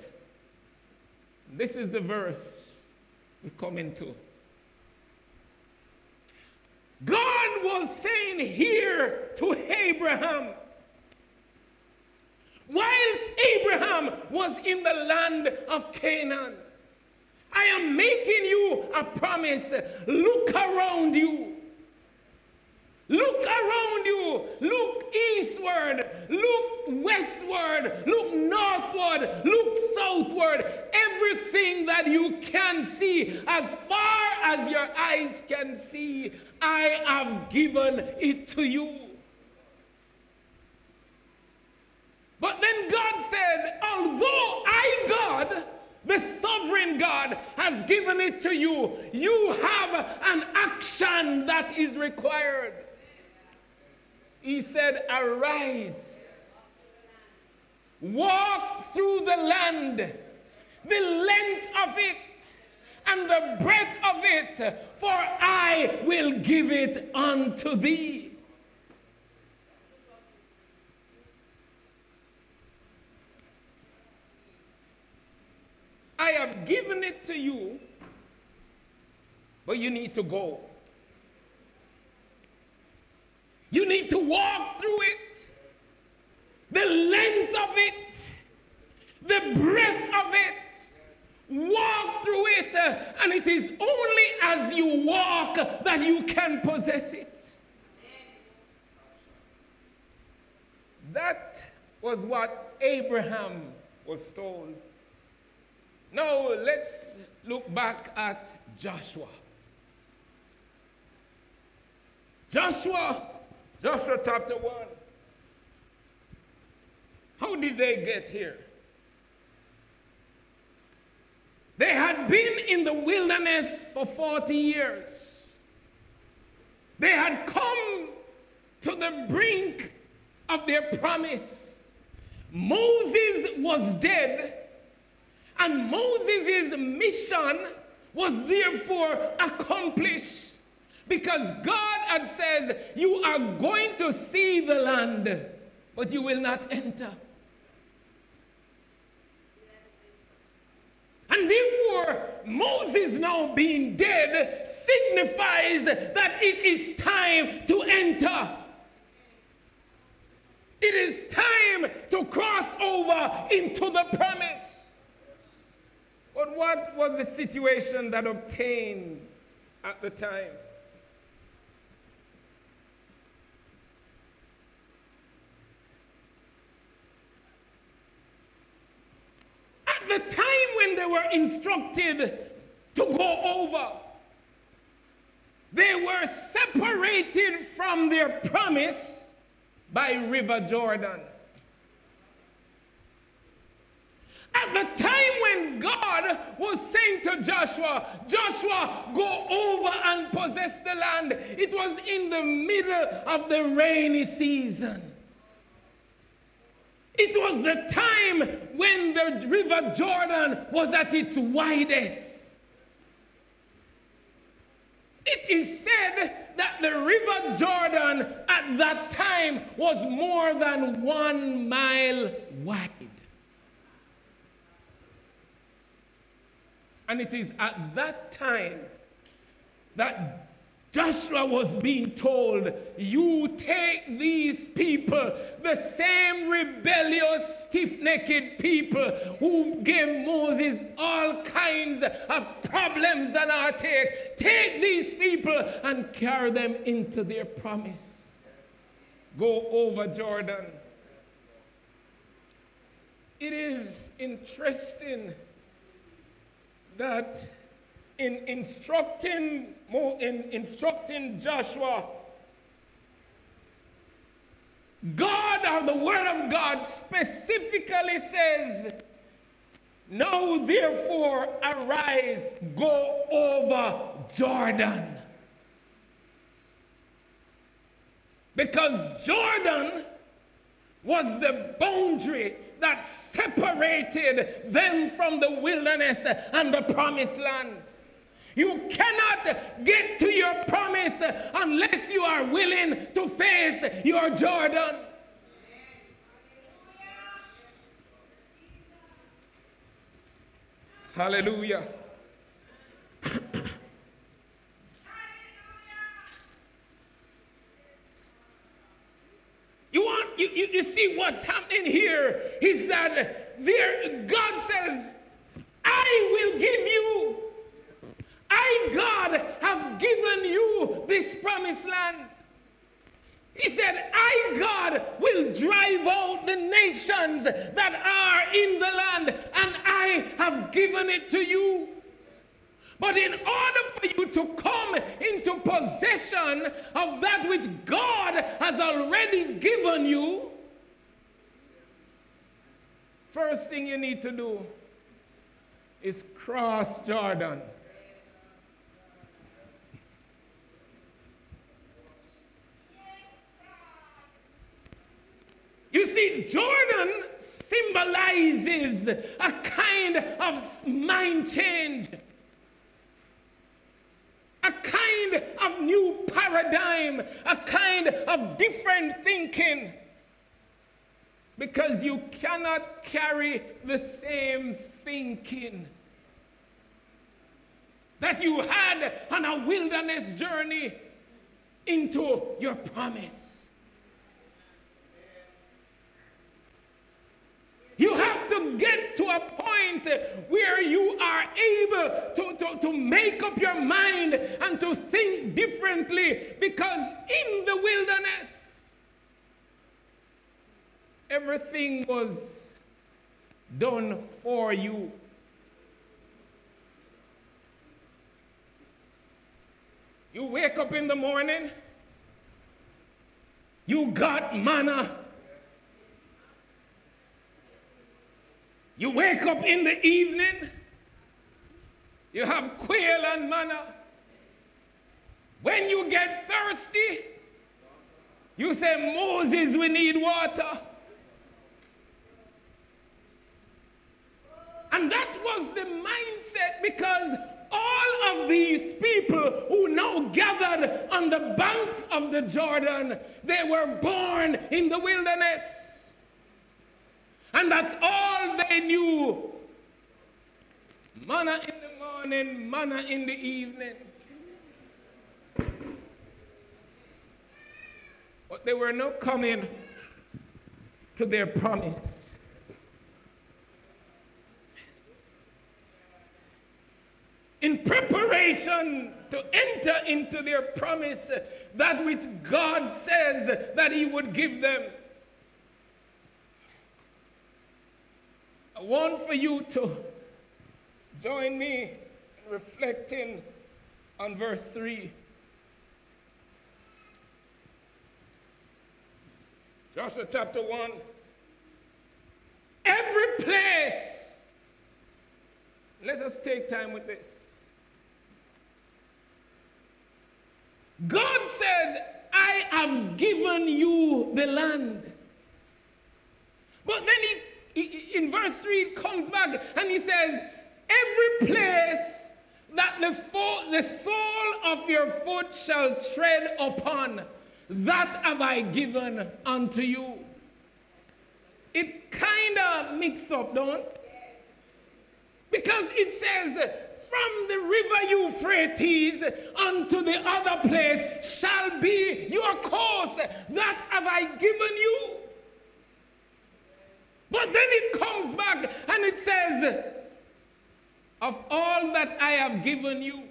This is the verse we come into. God was saying here to Abraham, whilst Abraham was in the land of Canaan, I am making you a promise. Look around you. Look around you. Look eastward, look westward. Look northward, look southward. Everything that you can see, as far as your eyes can see, I have given it to you. But then God said, although I, God, the sovereign God, has given it to you, you have an action that is required. He said, Arise, walk through the land, the length of it, and the breadth of it, for I will give it unto thee. I have given it to you, but you need to go. You need to walk through it, the length of it, the breadth of it. Walk through it, uh, and it is only as you walk that you can possess it. That was what Abraham was told. Now let's look back at Joshua. Joshua, Joshua chapter 1. How did they get here? They had been in the wilderness for 40 years. They had come to the brink of their promise. Moses was dead, and Moses' mission was therefore accomplished because God had says, You are going to see the land, but you will not enter. And therefore, Moses now being dead signifies that it is time to enter. It is time to cross over into the promise. But what was the situation that obtained at the time? At the time when they were instructed to go over, they were separated from their promise by River Jordan. At the time when God was saying to Joshua, Joshua, go over and possess the land, it was in the middle of the rainy season. It was the time when the river Jordan was at its widest. It is said that the river Jordan at that time was more than one mile wide. And it is at that time that Joshua was being told, You take these people, the same rebellious, stiff necked people who gave Moses all kinds of problems and heartache, take these people and carry them into their promise. Go over Jordan. It is interesting that in instructing, in instructing Joshua, God or the Word of God specifically says, Now therefore arise, go over Jordan. Because Jordan was the boundary that separated them from the wilderness and the promised land. You cannot get to your promise unless you are willing to face your Jordan. Hallelujah. You want you, you, you see what's happening here is that there God says, I will give you. I, God, have given you this promised land. He said, I, God, will drive out the nations that are in the land, and I have given it to you. But in order for you to come into possession of that which God has already given you, first thing you need to do is cross Jordan. You see, Jordan symbolizes a kind of mind change, a kind of new paradigm, a kind of different thinking. Because you cannot carry the same thinking that you had on a wilderness journey into your promise. You have to get to a point where you are able to, to, to make up your mind and to think differently because in the wilderness, everything was done for you. You wake up in the morning, you got manna. You wake up in the evening, you have quail and manna. When you get thirsty, you say, Moses, we need water. And that was the mindset because all of these people who now gathered on the banks of the Jordan, they were born in the wilderness. And that's all they knew. Manna in the morning, manna in the evening. But they were not coming to their promise. in preparation to enter into their promise, that which God says that He would give them. I want for you to join me in reflecting on verse 3. Joshua chapter 1. Every place. Let us take time with this. God said, I have given you the land. But then he, in verse 3, it comes back and he says, Every place that the, fo- the sole of your foot shall tread upon, that have I given unto you. It kind of mix up, don't? Because it says, from the river Euphrates unto the other place shall be your course. That have I given you. But then it comes back and it says, of all that I have given you,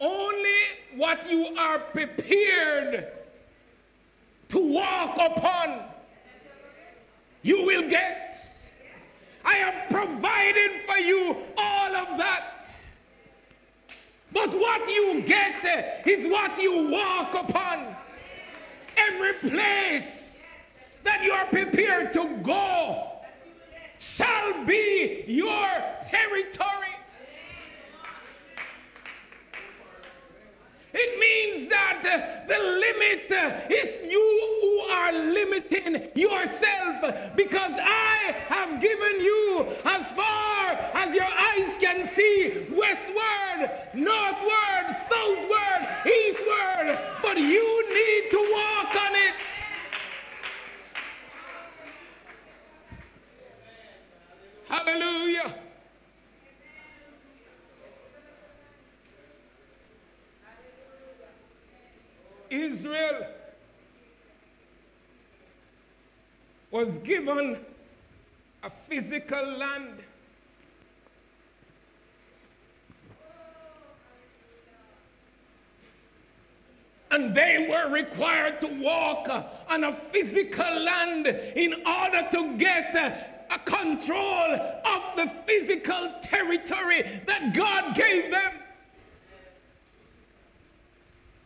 only what you are prepared to walk upon, you will get. I have provided for you all of that. But what you get is what you walk upon. Every place that you are prepared to go shall be your territory. It means that the limit is you who are limiting yourself because I have given you as far as your eyes can see westward, northward, southward, eastward, but you need to walk on it. Hallelujah. Israel was given a physical land. And they were required to walk on a physical land in order to get a control of the physical territory that God gave them.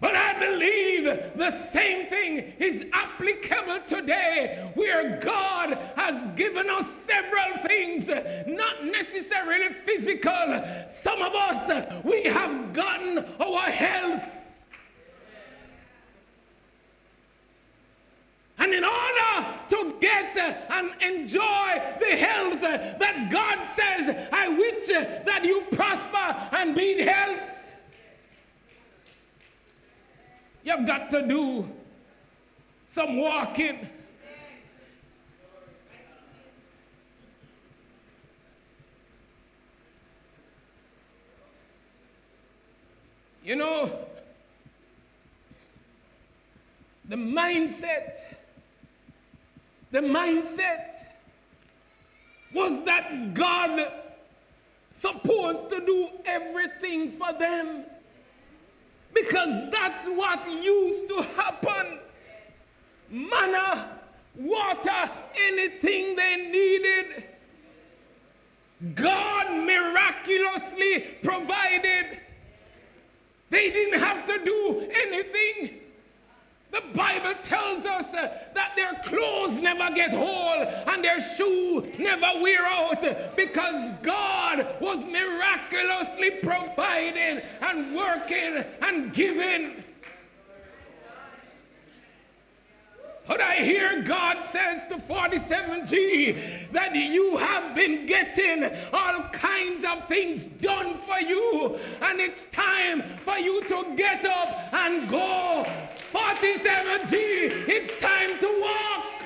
But I believe the same thing is applicable today, where God has given us several things, not necessarily physical. Some of us, we have gotten our health. And in order to get and enjoy the health that God says, I wish that you prosper and be in health. You've got to do some walking. You know, the mindset, the mindset was that God supposed to do everything for them. Because that's what used to happen. Manna, water, anything they needed. God miraculously provided. They didn't have to do anything. The Bible tells us that their clothes never get whole and their shoe never wear out because God was miraculously providing and working and giving. But I hear God says to 47G that you have been getting all kinds of things done for you, and it's time for you to get up and go. 47G, it's time to walk.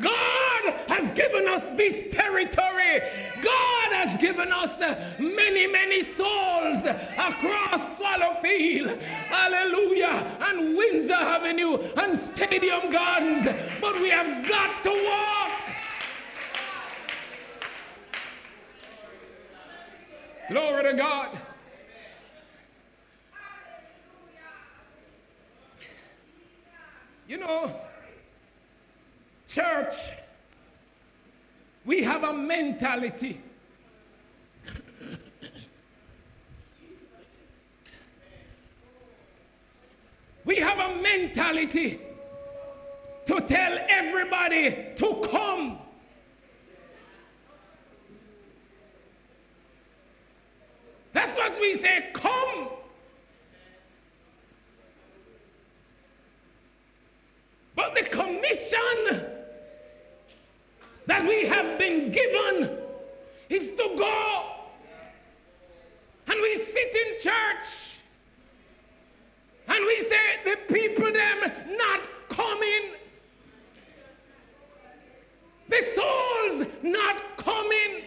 God has given us this territory. God has given us uh, many, many souls across Swallowfield. Hallelujah. And Windsor Avenue and Stadium Gardens. But we have got to walk. Glory to God. You know, church, we have a mentality. we have a mentality to tell everybody to come. That's what we say, come. But the commission that we have been given is to go. And we sit in church and we say, the people them not coming. The souls not coming.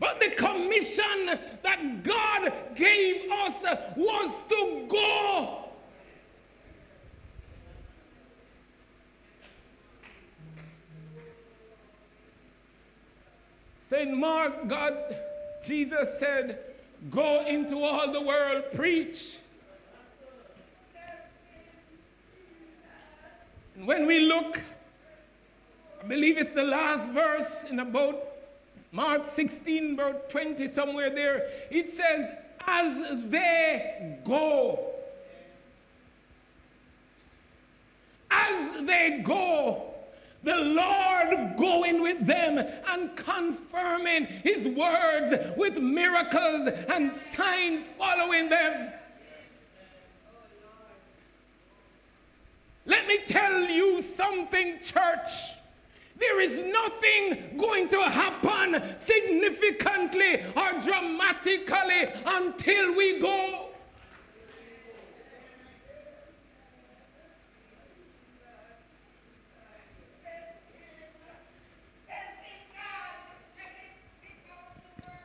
But the commission that God gave us was to go. St. Mark, God, Jesus said, Go into all the world, preach. And when we look, I believe it's the last verse in about Mark 16, about 20, somewhere there, it says, As they go, as they go, the Lord going with them and confirming his words with miracles and signs following them. Let me tell you something, church. There is nothing going to happen significantly or dramatically until we go.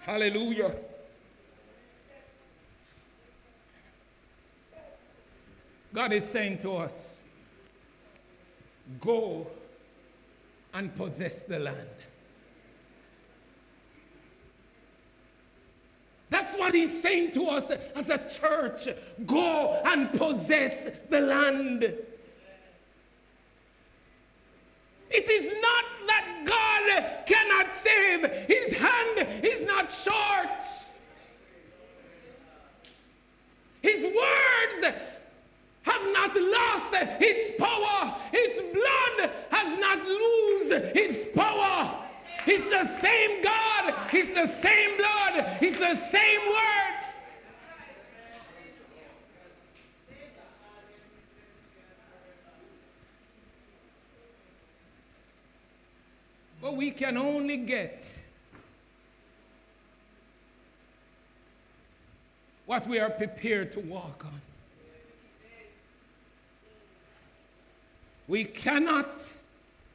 Hallelujah. God is saying to us, go and possess the land. That's what he's saying to us as a church. Go and possess the land. It is not that God cannot save, His hand is not short. His words have not lost its power. His blood has not lost its power. He's the same God. He's the same blood. He's the same word. But we can only get what we are prepared to walk on. We cannot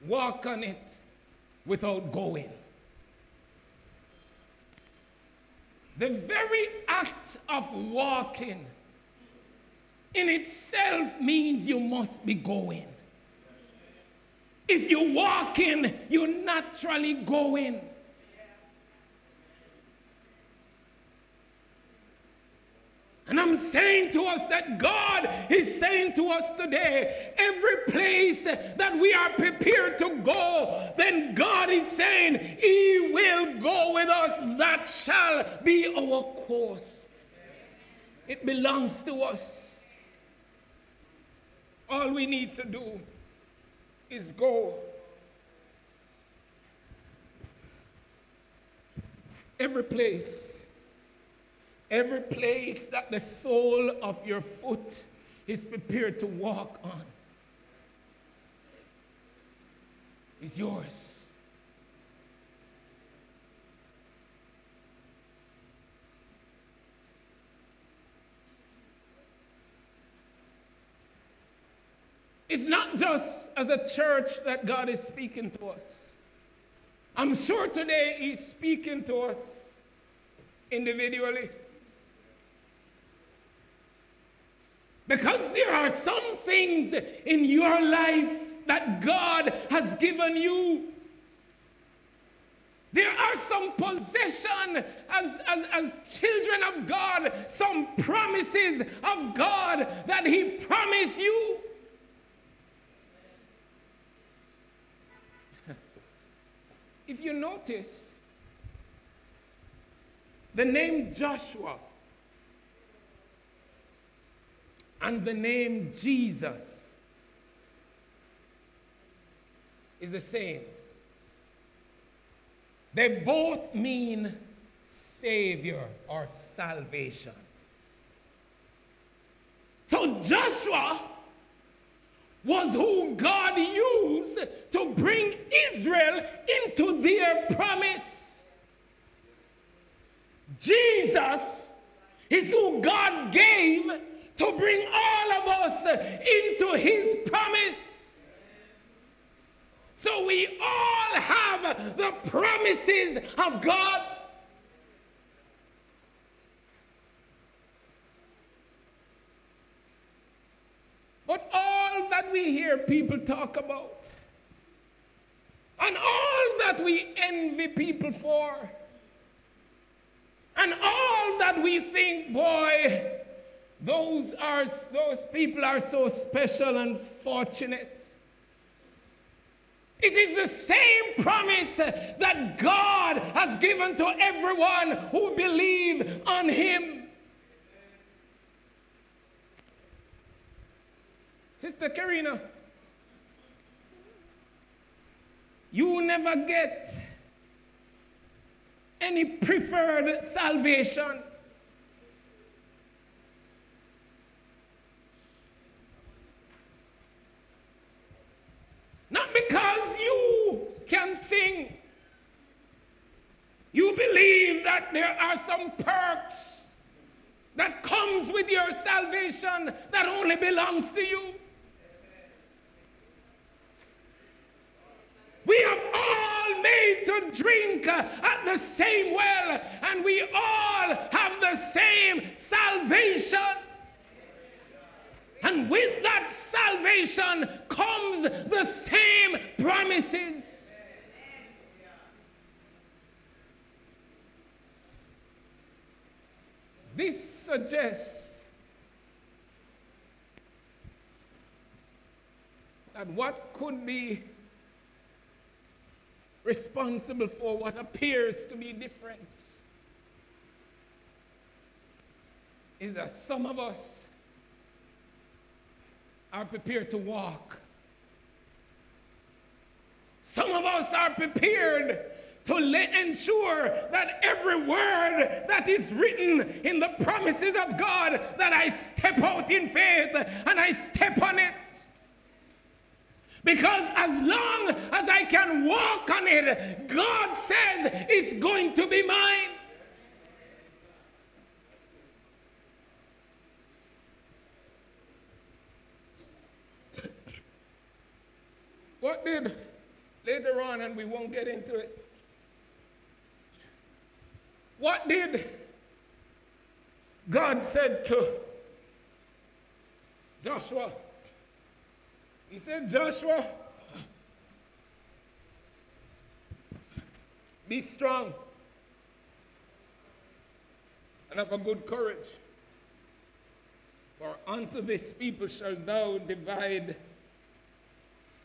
walk on it without going. The very act of walking in itself means you must be going. If you walk in, you naturally go in. And I'm saying to us that God is saying to us today, every place that we are prepared to go, then God is saying, He will go with us. That shall be our course. It belongs to us. All we need to do is go. Every place Every place that the sole of your foot is prepared to walk on is yours. It's not just as a church that God is speaking to us. I'm sure today He's speaking to us individually. Because there are some things in your life that God has given you. There are some possession as, as, as children of God, some promises of God that He promised you. If you notice, the name Joshua and the name Jesus is the same. They both mean Savior or salvation. So Joshua was who God used to bring Israel into their promise. Jesus is who God gave to bring all of us into his promise. So we all have the promises of God. But all we hear people talk about, and all that we envy people for, and all that we think, boy, those are those people are so special and fortunate. It is the same promise that God has given to everyone who believe on him. Sister Karina, you will never get any preferred salvation. Not because you can sing. You believe that there are some perks that comes with your salvation that only belongs to you. We have all made to drink at the same well, and we all have the same salvation. And with that salvation comes the same promises. This suggests that what could be responsible for what appears to be different is that some of us are prepared to walk. Some of us are prepared to let ensure that every word that is written in the promises of God that I step out in faith and I step on it. Because as long as I can walk on it, God says it's going to be mine. What did later on, and we won't get into it, what did God said to Joshua? He said, Joshua, be strong and of a good courage. For unto this people shall thou divide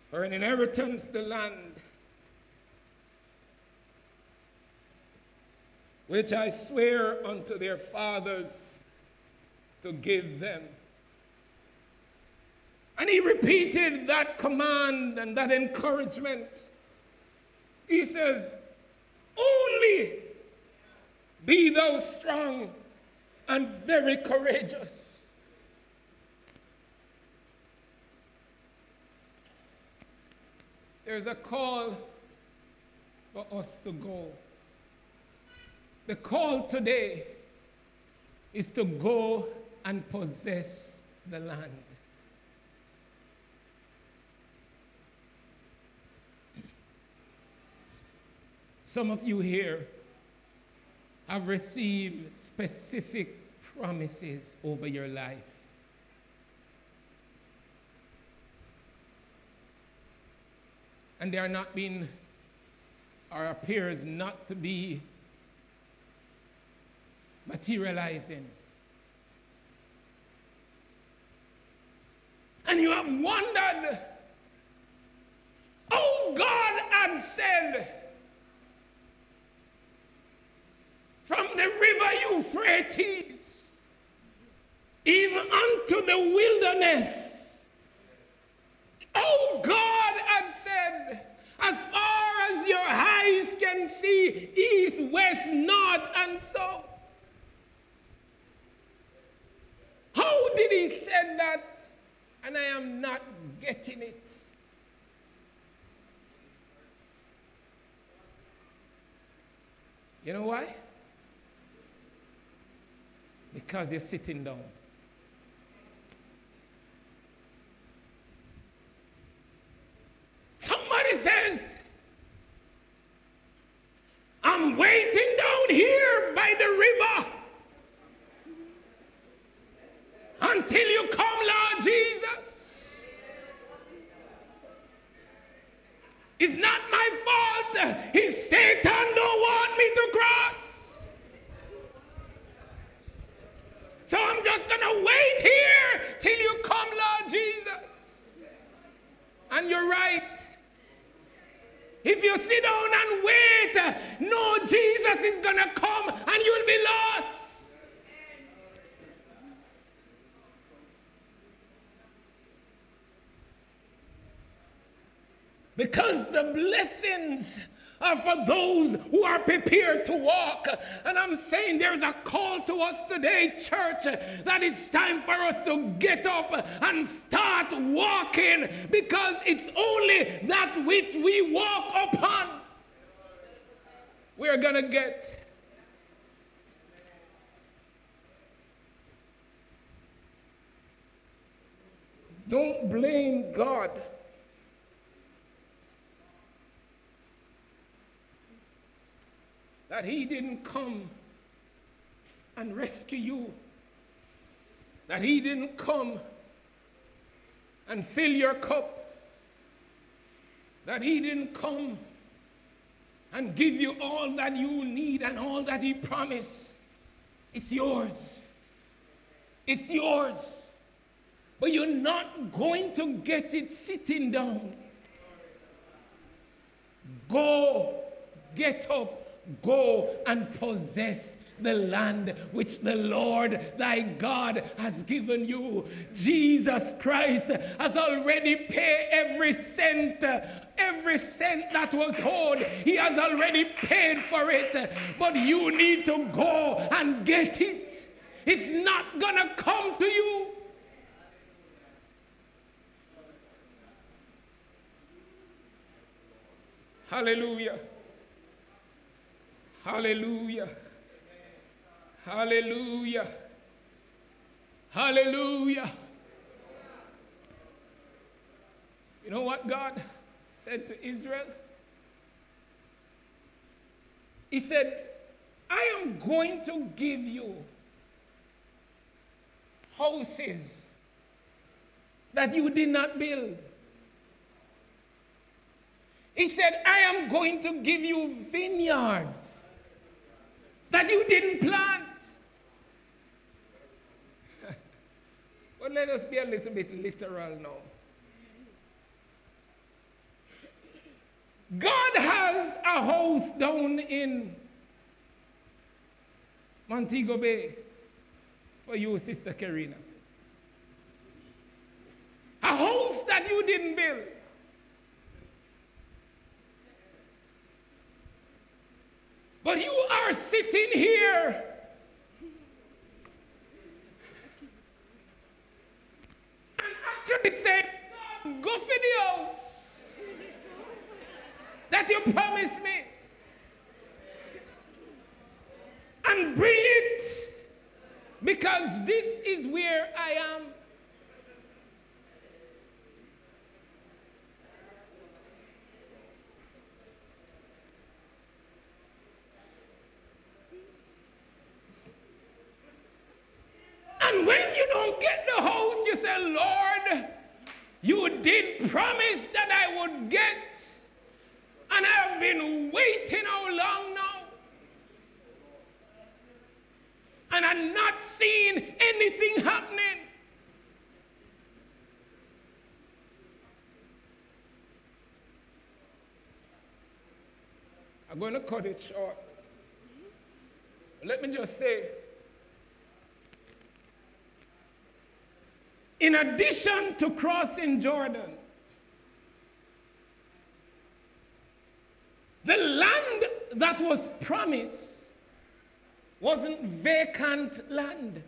for an inheritance the land which I swear unto their fathers to give them. And he repeated that command and that encouragement. He says, Only be thou strong and very courageous. There's a call for us to go. The call today is to go and possess the land. Some of you here have received specific promises over your life. And they are not being, or appears not to be materializing. And you have wondered, oh, God had said, from the river Euphrates, even unto the wilderness. Oh, God had said, as far as your eyes can see, east, west, north, and south. How did he say that? And I am not getting it. You know why? Because you're sitting down. Somebody says, I'm waiting down here by the river until you come, Lord Jesus. It's not my fault. It's Satan don't want me to cross. So I'm just going to wait here till you come, Lord Jesus. And you're right. If you sit down and wait, no, Jesus is going to come and you'll be lost. Because the blessings are for those who are prepared to walk. And I'm saying there's a call to us today, church, that it's time for us to get up and start walking because it's only that which we walk upon we're going to get. Don't blame God. That he didn't come and rescue you, that he didn't come and fill your cup, that he didn't come and give you all that you need and all that he promised. It's yours. It's yours. But you're not going to get it sitting down. Go, get up, go and possess the land which the Lord thy God has given you. Jesus Christ has already paid every cent, every cent that was owed. He has already paid for it. But you need to go and get it. It's not gonna come to you. Hallelujah. Hallelujah. Hallelujah. Hallelujah. You know what God said to Israel? He said, I am going to give you houses that you did not build. He said, I am going to give you vineyards that you didn't plant. but let us be a little bit literal now. God has a house down in Montego Bay for you, Sister Karina. A house that you didn't build. But you are sitting here. And actually "God, go for the house that you promised me. And bring it because this is where I am. And when you don't get the house, you say, Lord, you did promise that I would get, and I have been waiting how long now? And I'm not seeing anything happening. I'm going to cut it short. Let me just say, in addition to crossing Jordan, the land that was promised wasn't vacant land.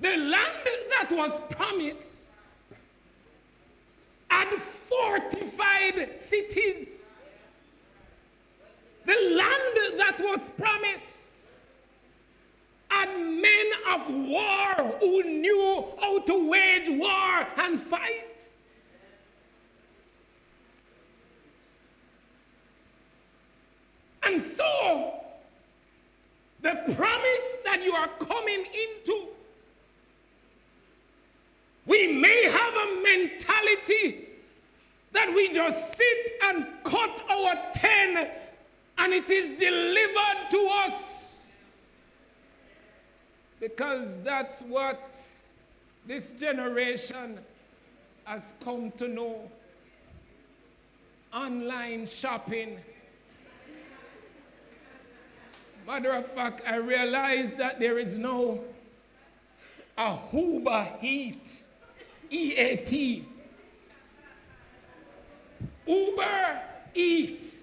The land that was promised had fortified cities. The land that was promised had men of war who knew how to wage war and fight. And so, the promise that you are coming into, we may have a mentality that we just sit and cut our ten and it is delivered to us. Because that's what this generation has come to know. Online shopping. Matter of fact, I realize that there is no a Uber Eat, E-A-T. Uber Eats.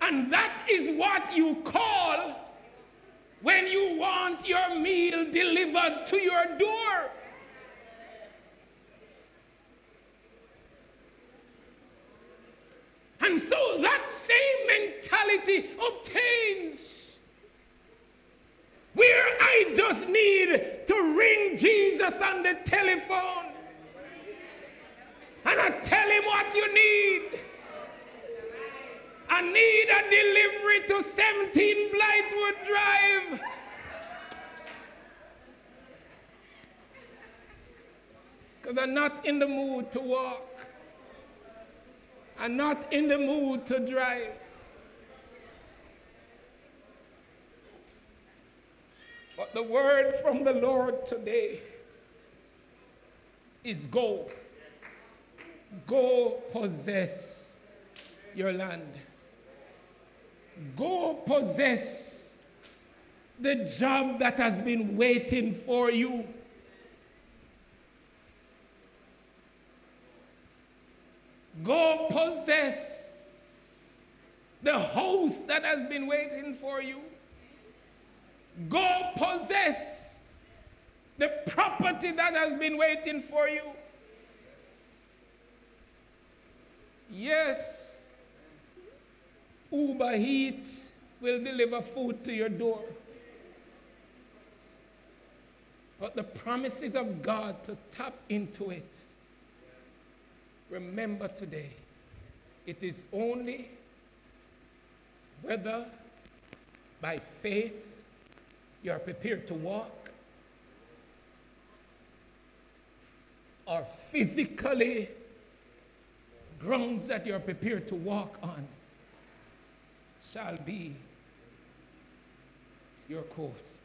And that is what you call when you want your meal delivered to your door. And so that same mentality obtains where I just need to ring Jesus on the telephone and I tell him what you need. I need a delivery to 17 Blightwood Drive. Because I'm not in the mood to walk. I'm not in the mood to drive. But the word from the Lord today is go. Go possess your land. Go possess the job that has been waiting for you. Go possess the house that has been waiting for you. Go possess the property that has been waiting for you. Yes, Uber Heat will deliver food to your door. But the promises of God to tap into it, remember today, it is only whether by faith you are prepared to walk or physically grounds that you are prepared to walk on shall be your coast.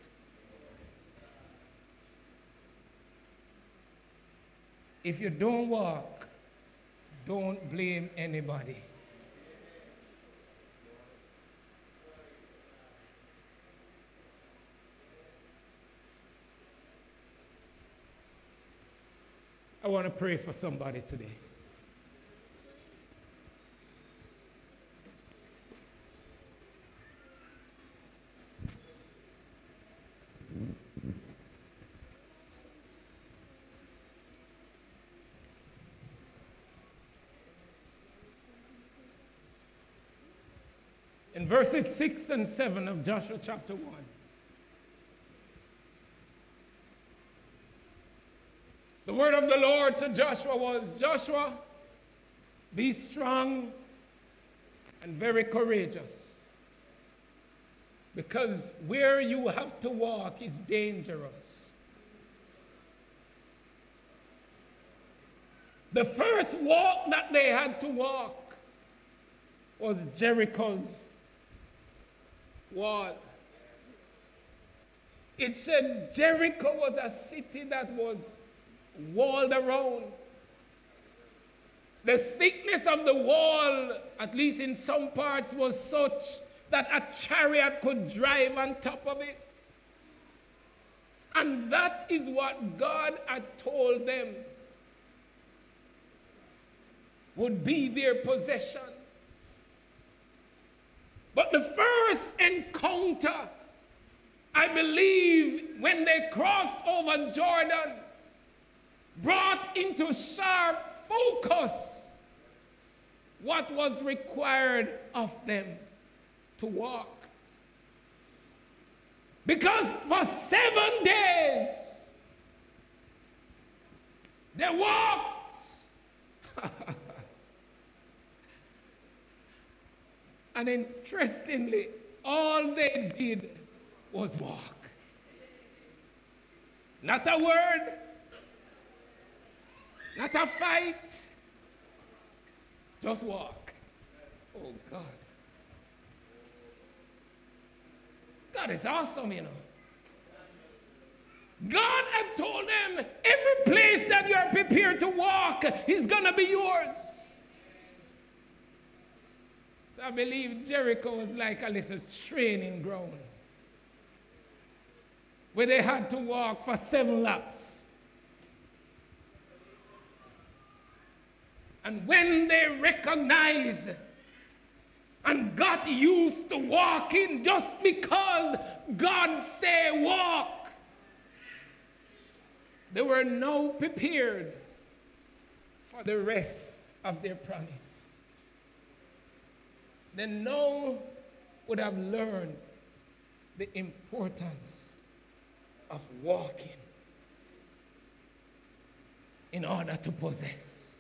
If you don't walk, don't blame anybody. I want to pray for somebody today. In verses 6 and 7 of Joshua chapter 1. The word of the Lord to Joshua was Joshua, be strong and very courageous. Because where you have to walk is dangerous. The first walk that they had to walk was Jericho's wall. It said Jericho was a city that was walled around. The thickness of the wall, at least in some parts, was such that a chariot could drive on top of it. And that is what God had told them would be their possession. But the first encounter, I believe, when they crossed over Jordan, brought into sharp focus what was required of them to walk. Because for seven days they walked. and interestingly, all they did was walk. Not a word, not a fight, just walk. Oh, God. God is awesome, you know. God had told them every place that you are prepared to walk is going to be yours. I believe Jericho was like a little training ground where they had to walk for seven laps. And when they recognized and got used to walking just because God said walk, they were now prepared for the rest of their promise. They now would have learned the importance of walking in order to possess.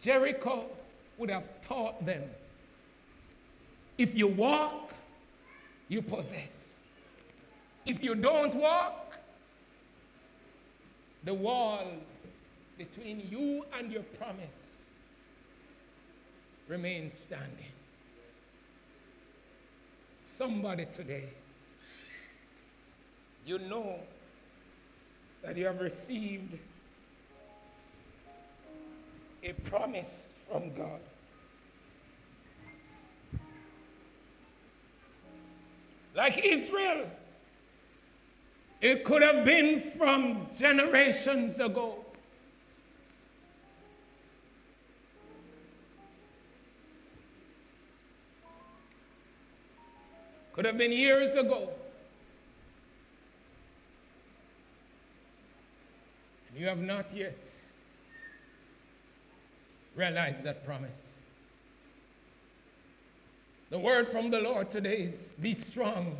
Jericho would have taught them if you walk, you possess. If you don't walk, the wall between you and your promise remains standing. Somebody today you know that you have received a promise from God. Like Israel, it could have been from generations ago. Could have been years ago. And you have not yet realized that promise. The word from the Lord today is be strong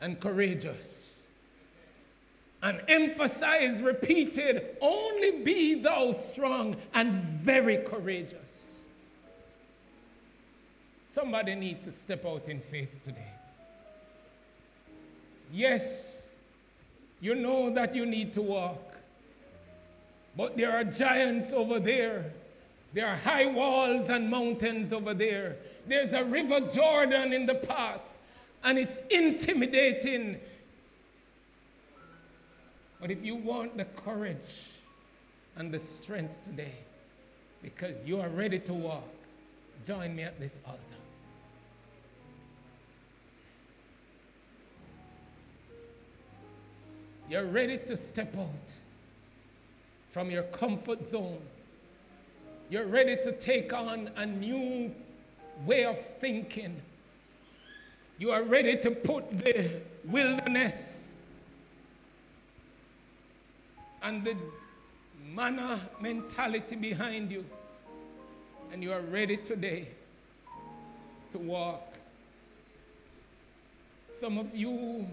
and courageous. And emphasize, repeated, only be thou strong and very courageous. Somebody need to step out in faith today. Yes, you know that you need to walk. But there are giants over there. There are high walls and mountains over there. There's a river Jordan in the path, and it's intimidating. But if you want the courage and the strength today, because you are ready to walk, join me at this altar. You're ready to step out from your comfort zone. You're ready to take on a new way of thinking. You are ready to put the wilderness and the manna mentality behind you. And you are ready today to walk. Some of you,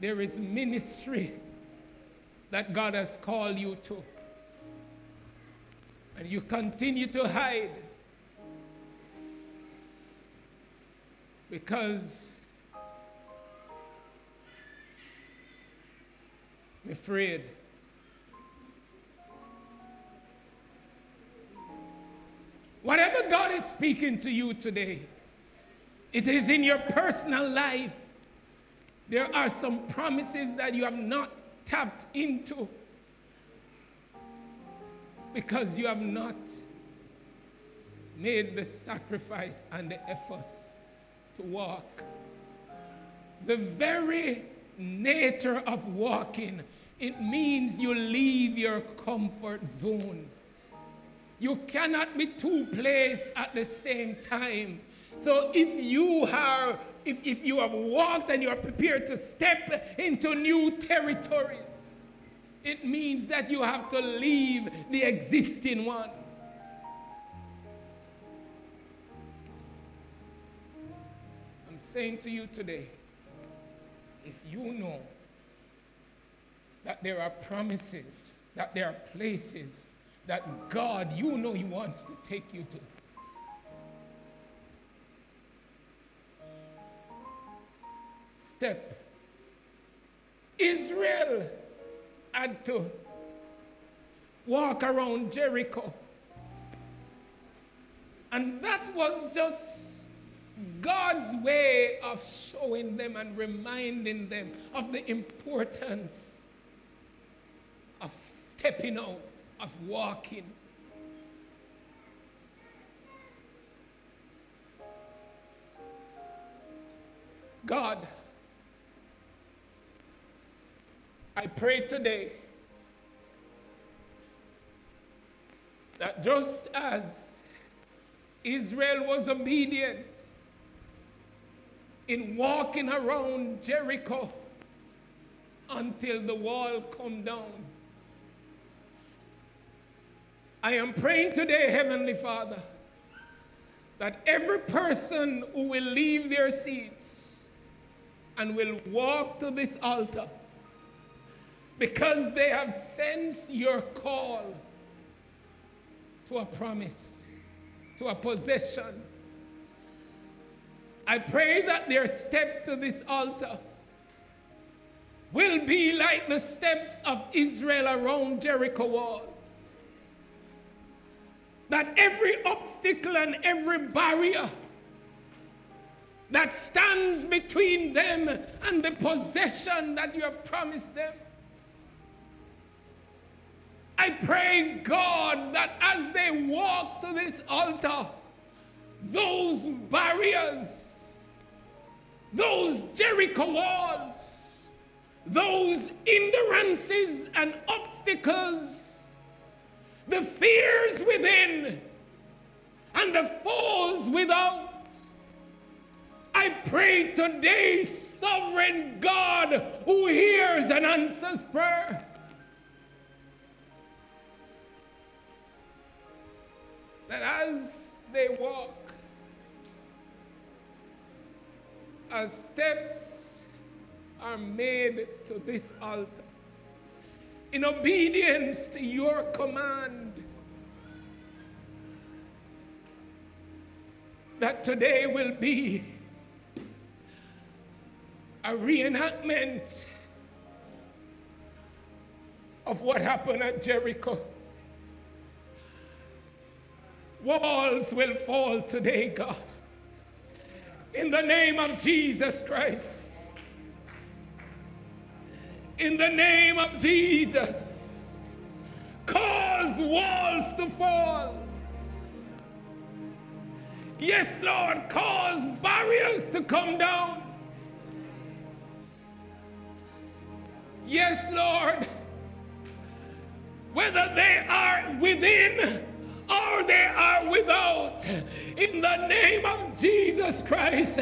there is ministry that God has called you to. And you continue to hide because I'm afraid. Whatever God is speaking to you today, it is in your personal life. There are some promises that you have not tapped into because you have not made the sacrifice and the effort to walk. The very nature of walking, it means you leave your comfort zone. You cannot be two places at the same time. So if you are if, if you have walked and you are prepared to step into new territories, it means that you have to leave the existing one. I'm saying to you today, if you know that there are promises, that there are places that God, you know, He wants to take you to. Step. Israel had to walk around Jericho. And that was just God's way of showing them and reminding them of the importance of stepping out, of walking. God, I pray today that just as Israel was obedient in walking around Jericho until the wall come down. I am praying today, Heavenly Father, that every person who will leave their seats and will walk to this altar because they have sensed your call to a promise, to a possession. I pray that their step to this altar will be like the steps of Israel around Jericho wall. That every obstacle and every barrier that stands between them and the possession that you have promised them. I pray, God, that as they walk to this altar, those barriers, those Jericho walls, those hindrances and obstacles, the fears within and the foes without, I pray today, sovereign God, who hears and answers prayer. That as they walk, as steps are made to this altar, in obedience to your command, that today will be a reenactment of what happened at Jericho. Walls will fall today, God. In the name of Jesus Christ. In the name of Jesus. Cause walls to fall. Yes, Lord, cause barriers to come down. Yes, Lord. Whether they are within or they are without, in the name of Jesus Christ,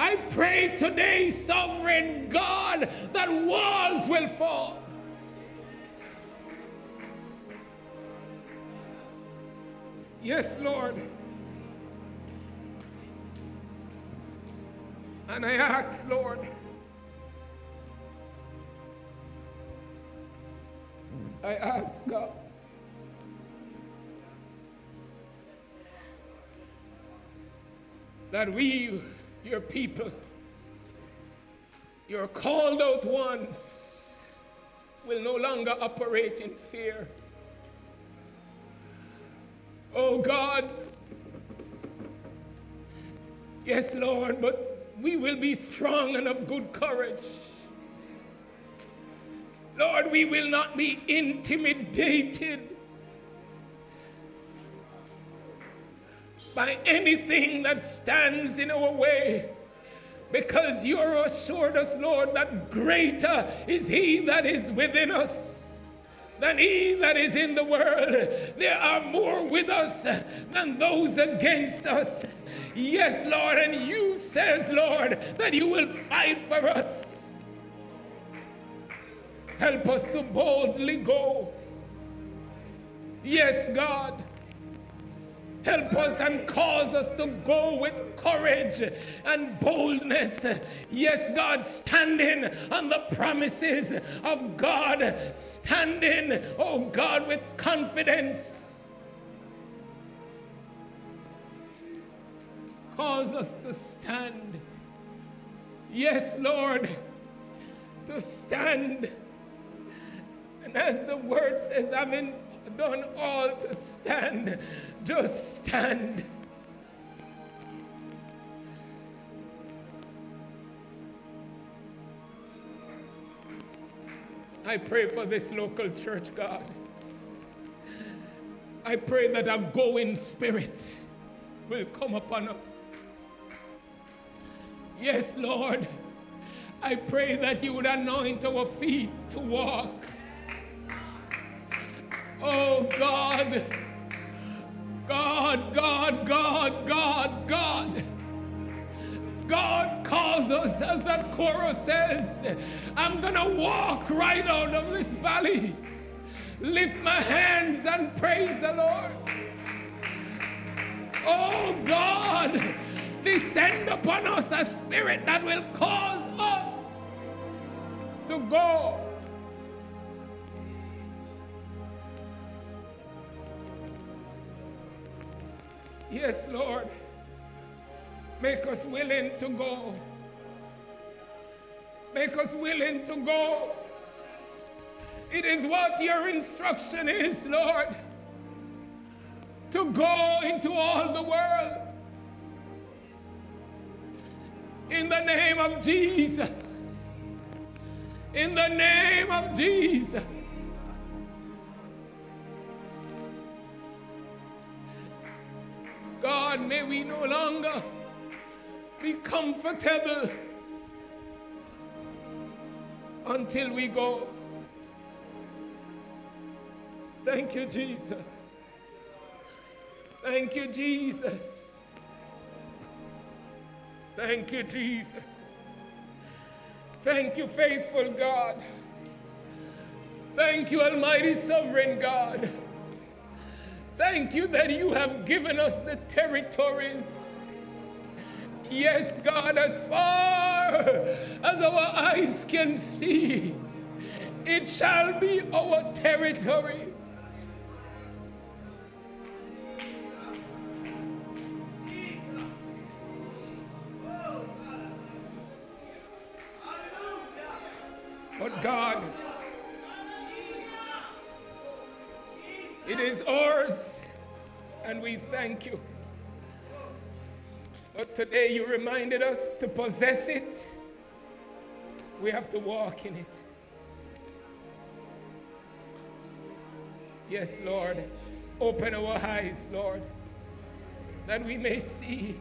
I pray today, sovereign God, that walls will fall. Yes, Lord. And I ask, Lord, I ask God. That we, your people, your called out ones, will no longer operate in fear. Oh God, yes, Lord, but we will be strong and of good courage. Lord, we will not be intimidated by anything that stands in our way. Because you assured us, Lord, that greater is He that is within us than He that is in the world. There are more with us than those against us. Yes, Lord, and you says, Lord, that you will fight for us. Help us to boldly go. Yes, God. Help us and cause us to go with courage and boldness. Yes, God, standing on the promises of God, standing, oh God, with confidence. Cause us to stand. Yes, Lord, to stand. And as the word says, having done all to stand, just stand. I pray for this local church, God. I pray that a going spirit will come upon us. Yes, Lord. I pray that you would anoint our feet to walk. Oh, God. God, God, God, God, God. God calls us, as that chorus says, I'm going to walk right out of this valley. Lift my hands and praise the Lord. Oh God, descend upon us a spirit that will cause us to go. Yes, Lord. Make us willing to go. Make us willing to go. It is what your instruction is, Lord. To go into all the world. In the name of Jesus. In the name of Jesus. God, may we no longer be comfortable until we go. Thank you, Jesus. Thank you, Jesus. Thank you, Jesus. Thank you, faithful God. Thank you, Almighty Sovereign God. Thank you that you have given us the territories. Yes, God, as far as our eyes can see, it shall be our territory. But God, and we thank you. But today you reminded us to possess it. We have to walk in it. Yes, Lord. Open our eyes, Lord, that we may see.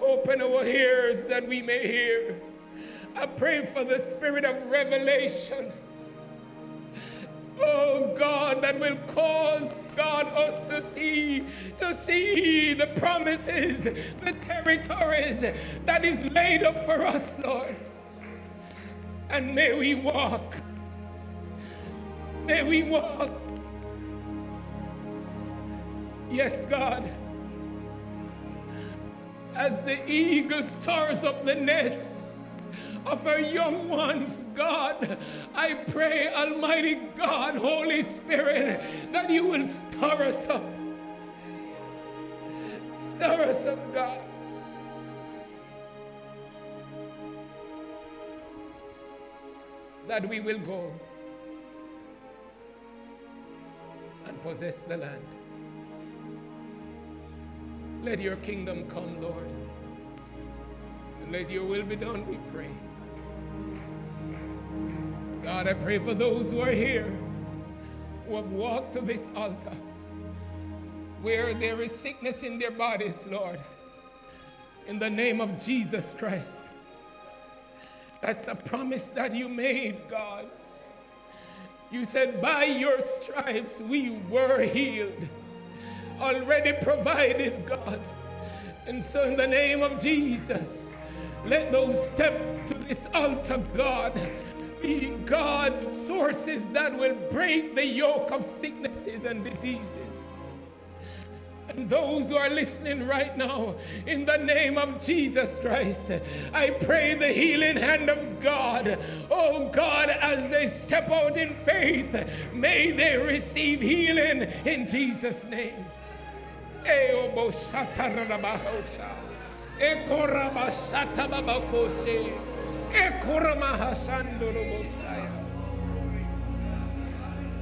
Open our ears that we may hear. I pray for the spirit of revelation. Oh God, that will cause God us to see, to see the promises, the territories that is laid up for us, Lord. And may we walk. May we walk. Yes, God. As the eagle stars up the nest of our young ones, God, I pray, Almighty God, Holy Spirit, that you will stir us up. Stir us up, God. That we will go and possess the land. Let your kingdom come, Lord. And let your will be done, we pray. God, I pray for those who are here who have walked to this altar where there is sickness in their bodies, Lord. In the name of Jesus Christ. That's a promise that you made, God. You said, by your stripes we were healed. Already provided, God. And so, in the name of Jesus, let those step to this altar, God, be God sources that will break the yoke of sicknesses and diseases. And those who are listening right now, in the name of Jesus Christ, I pray the healing hand of God. Oh God, as they step out in faith, may they receive healing in Jesus' name.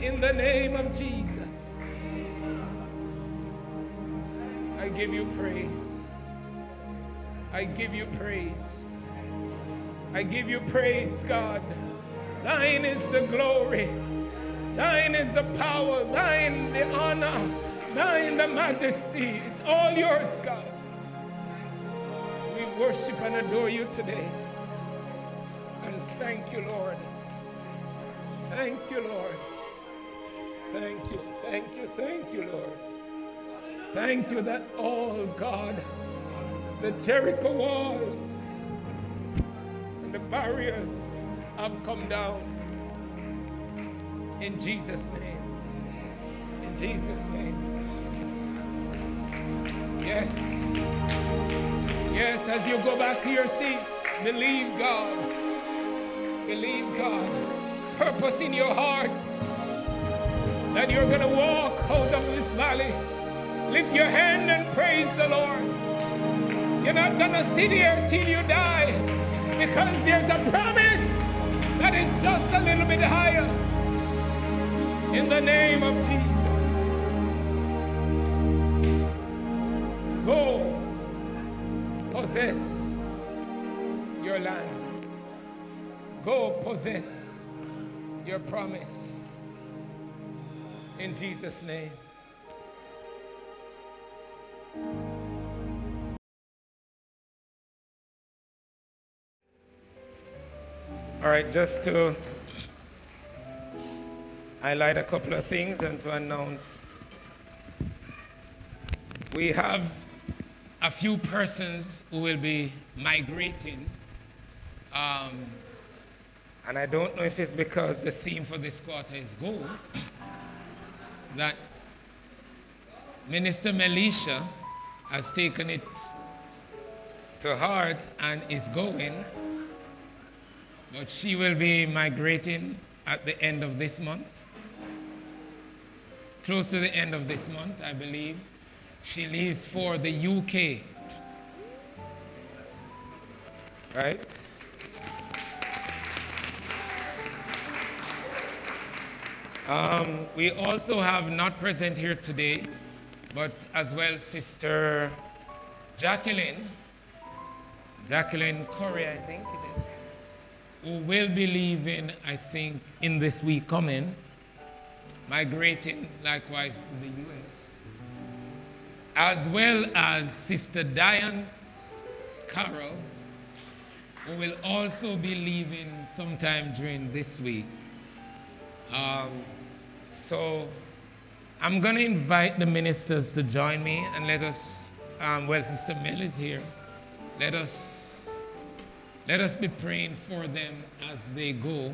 In the name of Jesus, I give you praise. I give you praise. I give you praise, God. Thine is the glory. Thine is the power. Thine the honor. Thine the majesty. It's all yours, God. We worship and adore you today. Thank you, Lord. Thank you, Lord. Thank you, thank you, thank you, Lord. Thank you that all, God, the Jericho walls and the barriers have come down. In Jesus' name. In Jesus' name. Yes. Yes, as you go back to your seats, believe God. Believe God. Purpose in your hearts that you're going to walk out of this valley. Lift your hand and praise the Lord. You're not going to sit here till you die because there's a promise that is just a little bit higher. In the name of Jesus. Go, possess your land. Go possess your promise. In Jesus' name. All right, just to highlight a couple of things and to announce. We have a few persons who will be migrating. Um, and I don't know if it's because the theme for this quarter is gold, that Minister Melisha has taken it to heart and is going. But she will be migrating at the end of this month. Close to the end of this month, I believe. She leaves for the UK. Right? Um, we also have not present here today, but as well Sister Jacqueline, Jacqueline Corey, I think it is who will be leaving, I think, in this week coming, migrating likewise to the US, as well as Sister Diane Carroll, who will also be leaving sometime during this week. Um, so I'm going to invite the ministers to join me and let us, um, well, Sister Mel is here. Let us let us be praying for them as they go.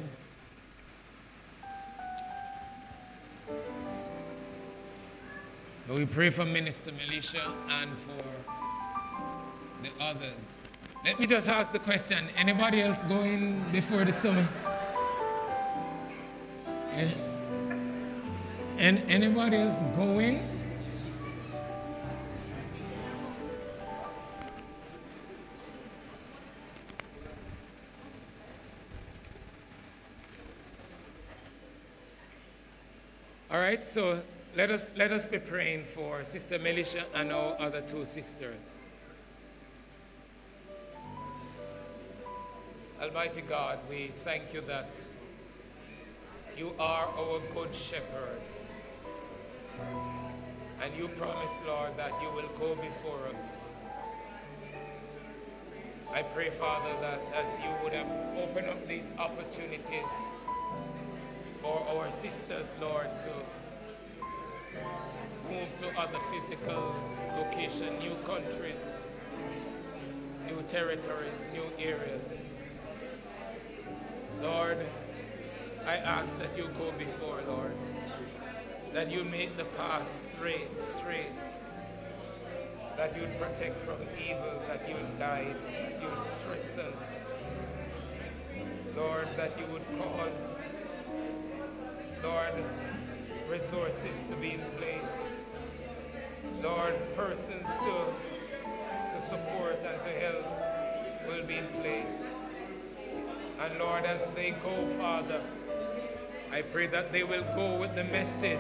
So we pray for Minister Melisha and for the others. Let me just ask the question anybody else going before the summer? Eh? And anybody else going? All right, so let us, let us be praying for Sister Melisha and our other two sisters. Almighty God, we thank you that you are our good shepherd. And you promise, Lord, that you will go before us. I pray, Father, that as you would have opened up these opportunities for our sisters, Lord, to move to other physical location, new countries, new territories, new areas. Lord, I ask that you go before, Lord, that you make the path straight, straight, that you protect from evil, that you guide, that you strengthen. Lord, that you would cause Lord, resources to be in place. Lord, persons to, to support and to help will be in place. And Lord, as they go, Father, I pray that they will go with the message.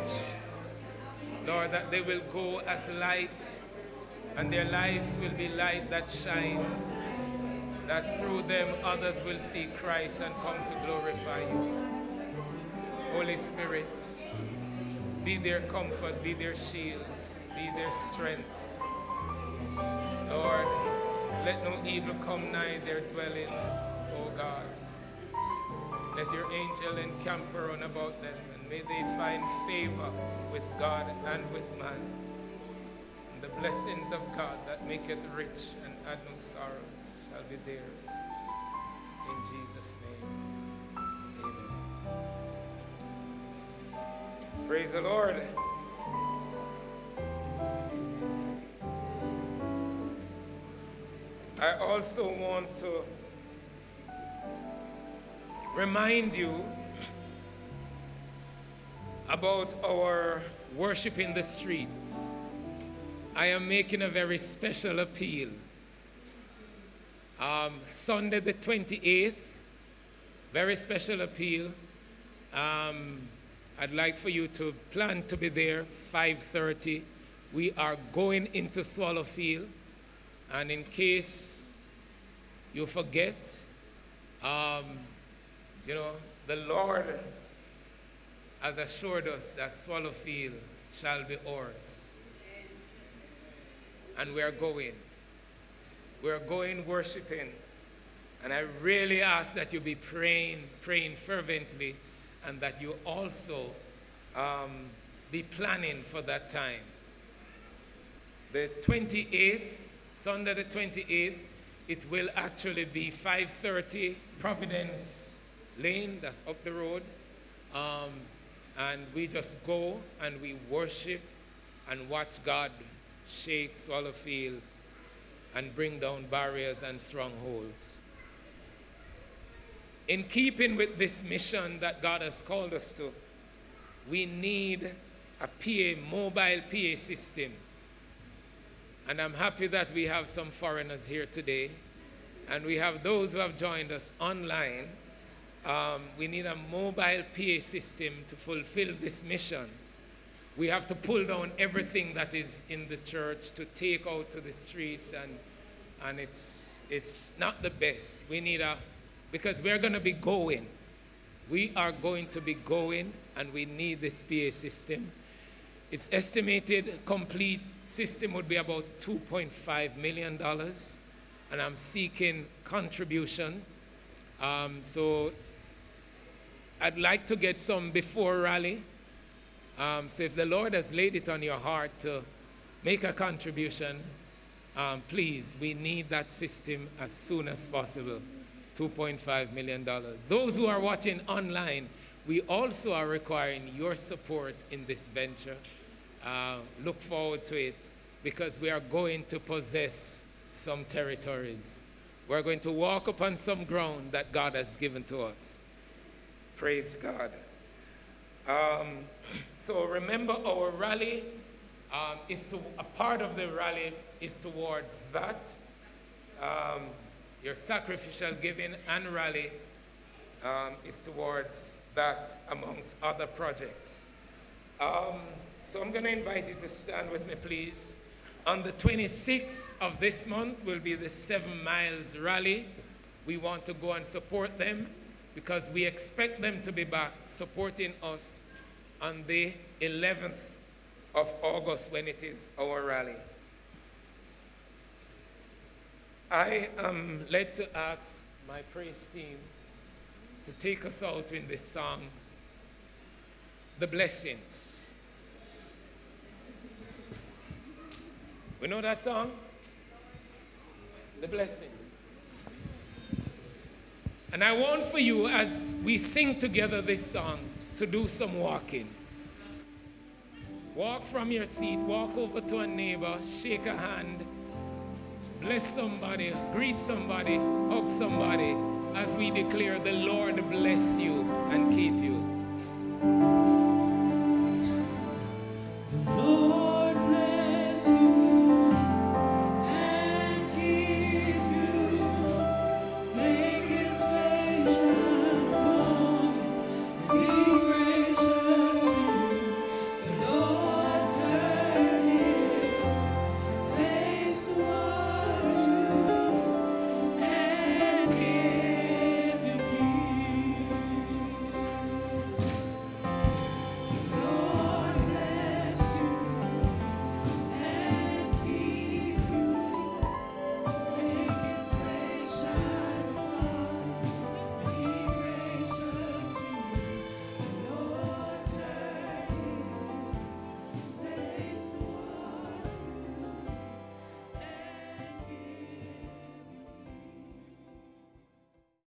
Lord, that they will go as light and their lives will be light that shines. That through them others will see Christ and come to glorify you. Holy Spirit, be their comfort, be their shield, be their strength. Lord, let no evil come nigh their dwellings, O God. Let your angel encamp around about them, and may they find favor with God and with man. And the blessings of God that maketh rich and add no sorrows shall be theirs. In Jesus' name, amen. Praise the Lord. I also want to remind you about our worship in the streets. I am making a very special appeal. Um, Sunday the 28th, very special appeal. Um, I'd like for you to plan to be there 5:30. We are going into Swallowfield, and in case you forget, Um, you know, the Lord has assured us that Swallowfield shall be ours. And we are going. We are going worshiping. And I really ask that you be praying, praying fervently, and that you also um, be planning for that time. The 28th, Sunday the 28th, it will actually be 5:30 Providence Lane. That's up the road, um, and we just go and we worship and watch God shake Swallowfield and bring down barriers and strongholds. In keeping with this mission that God has called us to, we need a PA, mobile PA system. And I'm happy that we have some foreigners here today. And we have those who have joined us online. Um, we need a mobile PA system to fulfill this mission. We have to pull down everything that is in the church to take out to the streets, and, and it's, it's not the best. We need a, because we're going to be going. We are going to be going, and we need this PA system. It's estimated complete system would be about $2.5 million, and I'm seeking contribution. Um, so I'd like to get some before rally. Um, so if the Lord has laid it on your heart to make a contribution, um, please, we need that system as soon as possible. $2.5 million. Those who are watching online, we also are requiring your support in this venture. Uh, look forward to it because we are going to possess some territories. We're going to walk upon some ground that God has given to us. Praise God. Um, so remember, our rally um, is to a part of the rally is towards that. Um, your sacrificial giving and rally um, is towards that, amongst other projects. Um, so I'm going to invite you to stand with me, please. On the 26th of this month will be the Seven Miles Rally. We want to go and support them because we expect them to be back supporting us on the 11th of August when it is our rally. I am led to ask my praise team to take us out in this song, The Blessings. We know that song? The Blessing. And I want for you, as we sing together this song, to do some walking. Walk from your seat, walk over to a neighbor, shake a hand, bless somebody, greet somebody, hug somebody, as we declare, The Lord bless you and keep you. Lord.